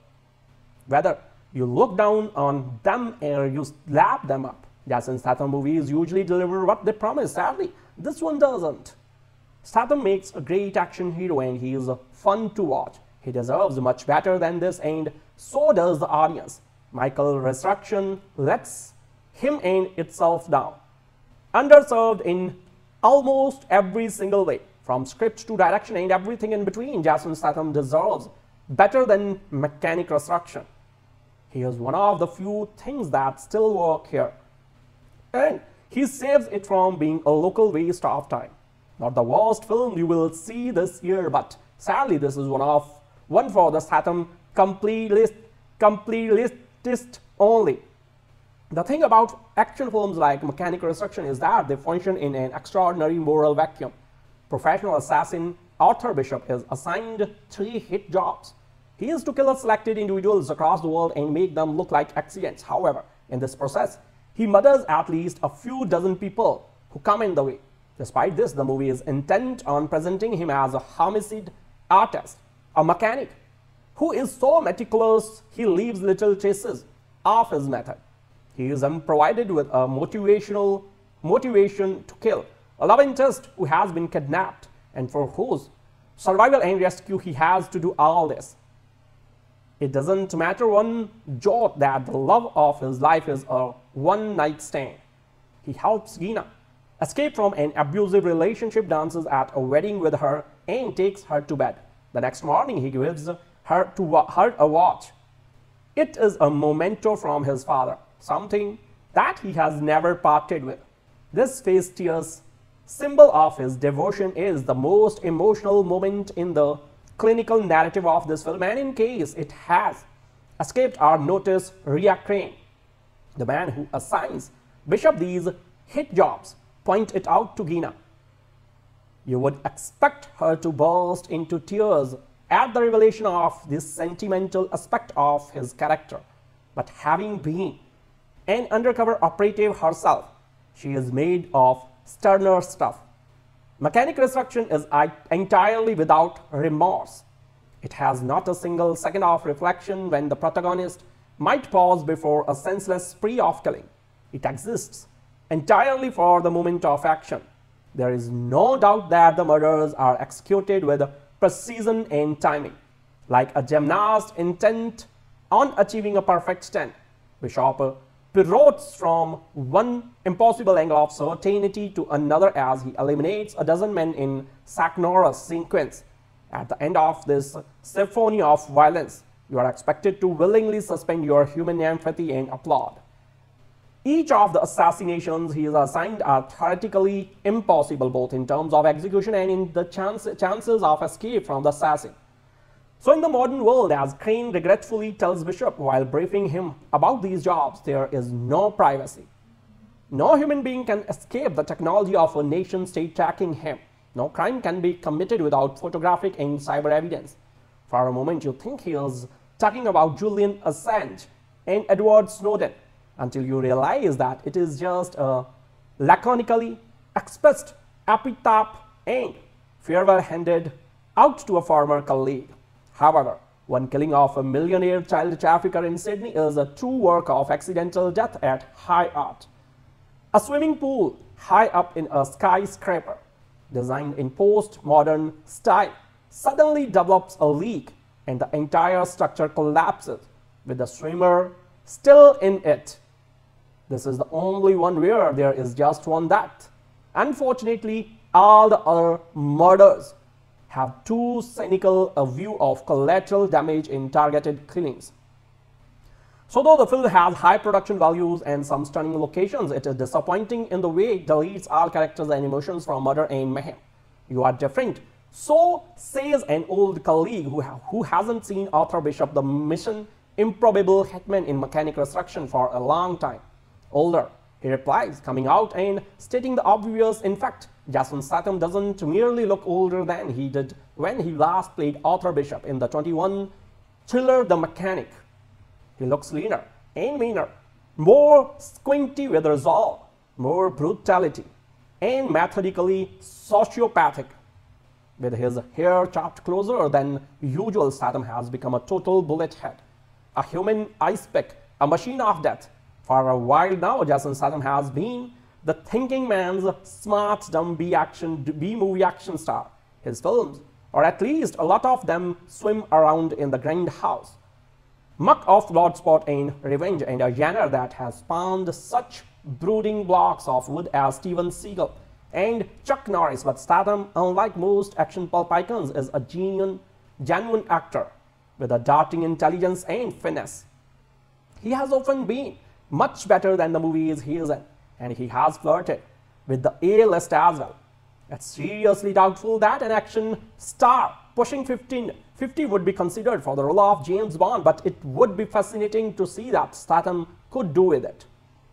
Whether you look down on them or you slap them up. Jason Statham movies usually deliver what they promise. Sadly, this one doesn't. Statham makes a great action hero and he is fun to watch. He deserves much better than this and so does the audience. Mechanic Resurrection lets him in itself down. Underserved in almost every single way, from script to direction and everything in between, Jason Statham deserves better than Mechanic Resurrection. He is one of the few things that still work here. And he saves it from being a local waste of time. Not the worst film you will see this year, but sadly this is one of one for the list, complete list only. The thing about action films like Mechanical Destruction is that they function in an extraordinary moral vacuum. Professional assassin Arthur Bishop is assigned three hit jobs. He is to kill selected individuals across the world and make them look like accidents. However, in this process, he murders at least a few dozen people who come in the way. Despite this, the movie is intent on presenting him as a homicide artist, a mechanic, who is so meticulous he leaves little traces of his method. He is provided with a motivational motivation to kill, a love interest who has been kidnapped and for whose survival and rescue he has to do all this. It doesn't matter one jot that the love of his life is a one-night stand. He helps Gina escape from an abusive relationship, dances at a wedding with her, and takes her to bed. The next morning, he gives her to her a watch. It is a memento from his father something that he has never parted with. This fastidious symbol of his devotion is the most emotional moment in the clinical narrative of this film and in case it has escaped our notice Riah Crane, the man who assigns Bishop these hit jobs, point it out to Gina. You would expect her to burst into tears at the revelation of this sentimental aspect of his character. But having been an undercover operative herself. She is made of sterner stuff. Mechanic Resurrection is entirely without remorse. It has not a single second of reflection when the protagonist might pause before a senseless spree of killing. It exists entirely for the moment of action. There is no doubt that the murders are executed with precision and timing, like a gymnast intent on achieving a perfect 10. Bishop pivots from one impossible angle of certainty to another as he eliminates a dozen men in sonorous sequence. At the end of this symphony of violence, you are expected to willingly suspend your human empathy and applaud. Each of the assassinations he is assigned are theoretically impossible both in terms of execution and in the chance, chances of escape from the assassin. So in the modern world, as Crane regretfully tells Bishop while briefing him about these jobs, there is no privacy. No human being can escape the technology of a nation state tracking him. No crime can be committed without photographic and cyber evidence. For a moment, you think he is talking about Julian Assange and Edward Snowden until you realize that it is just a laconically expressed epitaph and farewell handed out to a former colleague. However, one killing of a millionaire child trafficker in Sydney is a true work of accidental death at high art. A swimming pool high up in a skyscraper, designed in post-modern style, suddenly develops a leak and the entire structure collapses with the swimmer still in it. This is the only one where there is just one that. Unfortunately, all the other murders have too cynical a view of collateral damage in targeted killings. So though the film has high production values and some stunning locations, it is disappointing in the way it deletes all characters and emotions from murder and mayhem. You are different. So says an old colleague who, ha who hasn't seen Arthur Bishop, the mission improbable hitman in Mechanic Resurrection for a long time. Older, he replies, coming out and stating the obvious. In fact, Jason Statham doesn't merely look older than he did when he last played Arthur Bishop in the 21 thriller The Mechanic. He looks leaner and meaner, more squinty with resolve, more brutality, and methodically sociopathic. With his hair chopped closer than usual, Statham has become a total bullet head, a human ice pick, a machine of death. For a while now, Jason Statham has been the thinking man's smart, dumb B-action, B-movie action star. His films, or at least a lot of them, swim around in the grindhouse. Muck of Bloodsport and Revenge and a genre that has spawned such brooding blocks of wood as Steven Seagal and Chuck Norris, but Statham, unlike most action pulp icons, is a genuine, genuine actor with a darting intelligence and finesse. He has often been much better than the movies he is in and he has flirted with the A-list as well. It's seriously doubtful that an action star pushing 15, 50 would be considered for the role of James Bond, but it would be fascinating to see that Statham could do with it.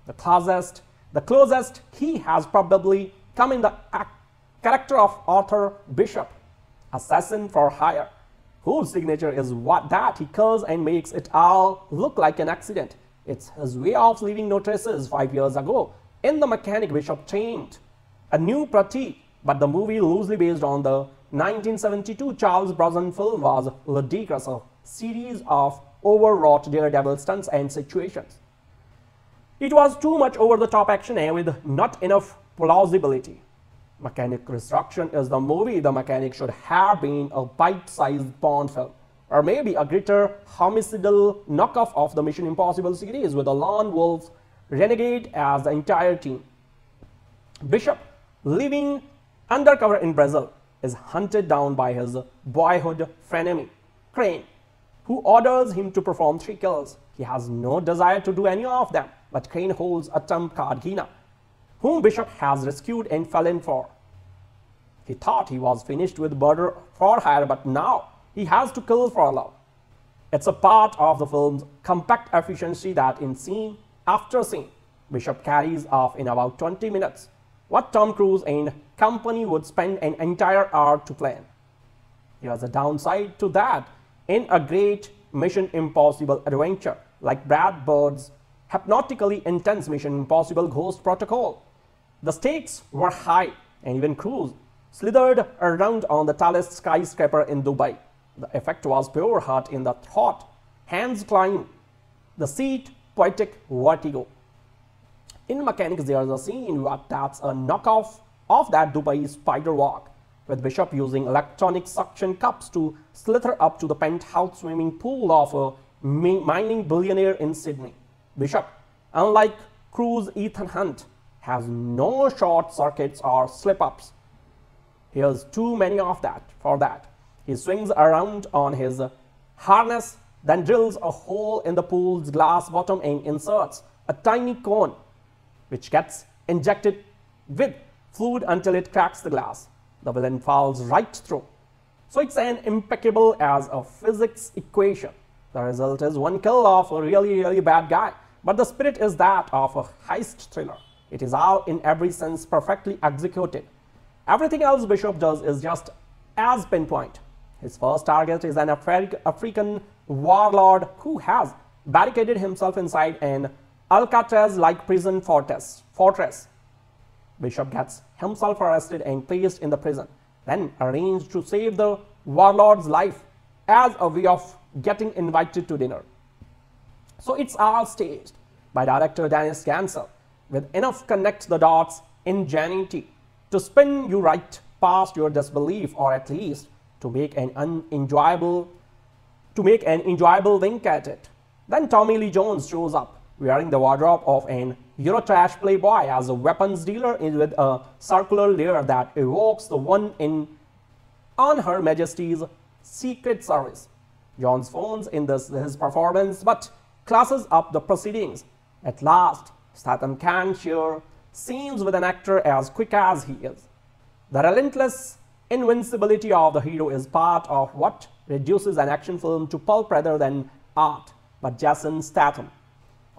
The closest, the closest he has probably come in the character of Arthur Bishop, assassin for hire, whose signature is what that he kills and makes it all look like an accident. It's his way of leaving no traces five years ago. In the mechanic, Bishop changed a new Pratik, but the movie loosely based on the 1972 Charles Bronson film was ludicrous, a series of overwrought daredevil stunts and situations. It was too much over-the-top action and with not enough plausibility. Mechanic Resurrection is the movie the mechanic should have been a bite-sized Bond film, or maybe a greater homicidal knockoff of the Mission Impossible series with a lone wolf renegade as the entire team. Bishop, living undercover in Brazil, is hunted down by his boyhood frenemy, Crane, who orders him to perform three kills. He has no desire to do any of them, but Crane holds a trump card Gina, whom Bishop has rescued and fallen for. He thought he was finished with murder for hire, but now he has to kill for love. It's a part of the film's compact efficiency that in scene after scene, Bishop carries off in about 20 minutes what Tom Cruise and company would spend an entire hour to plan. Here's a downside to that. In a great Mission Impossible adventure like Brad Bird's hypnotically intense Mission Impossible Ghost Protocol, the stakes were high and even Cruise slithered around on the tallest skyscraper in Dubai. The effect was pure heart in the thought, hands climb, the seat poetic vertigo. In mechanics, there's a scene that's a knockoff of that Dubai spider walk, with Bishop using electronic suction cups to slither up to the penthouse swimming pool of a mining billionaire in Sydney. Bishop, unlike Cruise Ethan Hunt, has no short circuits or slip-ups. Here's too many of that for that. He swings around on his harness, then drills a hole in the pool's glass bottom and inserts a tiny cone which gets injected with fluid until it cracks the glass. The villain falls right through. So it's an impeccable as a physics equation. The result is one kill of a really, really bad guy. But the spirit is that of a heist thriller. It is all in every sense perfectly executed. Everything else Bishop does is just as pinpoint. His first target is an Afri African warlord who has barricaded himself inside an Alcatraz-like prison fortress. fortress. Bishop gets himself arrested and placed in the prison, then arranged to save the warlord's life as a way of getting invited to dinner. So it's all staged by director Dennis Gansel with enough connect the dots ingenuity to spin you right past your disbelief or at least to make an unenjoyable to make an enjoyable wink at it. Then Tommy Lee Jones shows up wearing the wardrobe of an Eurotrash playboy as a weapons dealer with a circular layer that evokes the one in on Her Majesty's Secret Service. Jones phones in this, his performance but classes up the proceedings. At last, Statham can share scenes with an actor as quick as he is. The relentless invincibility of the hero is part of what reduces an action film to pulp rather than art, but Jason Statham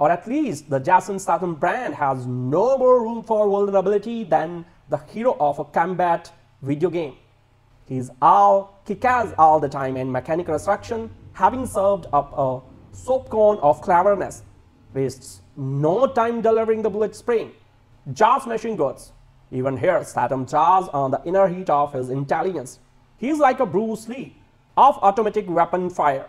or at least the Jason Statham brand has no more room for vulnerability than the hero of a combat video game. He's all kick-ass all the time and Mechanical Resurrection, having served up a soap cone of cleverness, wastes no time delivering the bullet spring, jaw smashing goods. Even here, Statham draws on the inner heat of his intelligence. He's like a Bruce Lee of automatic weapon fire.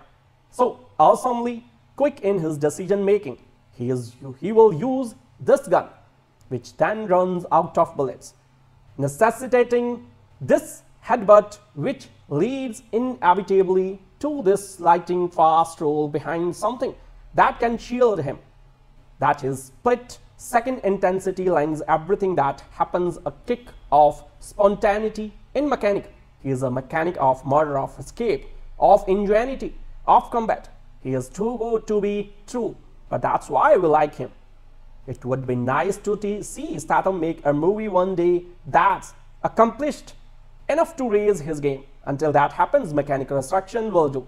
So awesomely quick in his decision making he, is, he will use this gun, which then runs out of bullets, necessitating this headbutt which leads inevitably to this lightning fast roll behind something that can shield him. That is split second intensity lends everything that happens a kick of spontaneity in mechanic. He is a mechanic of murder, of escape, of ingenuity, of combat. He is too good to be true but that's why we like him. It would be nice to see Statham make a movie one day that's accomplished enough to raise his game. Until that happens, Mechanical Resurrection will do.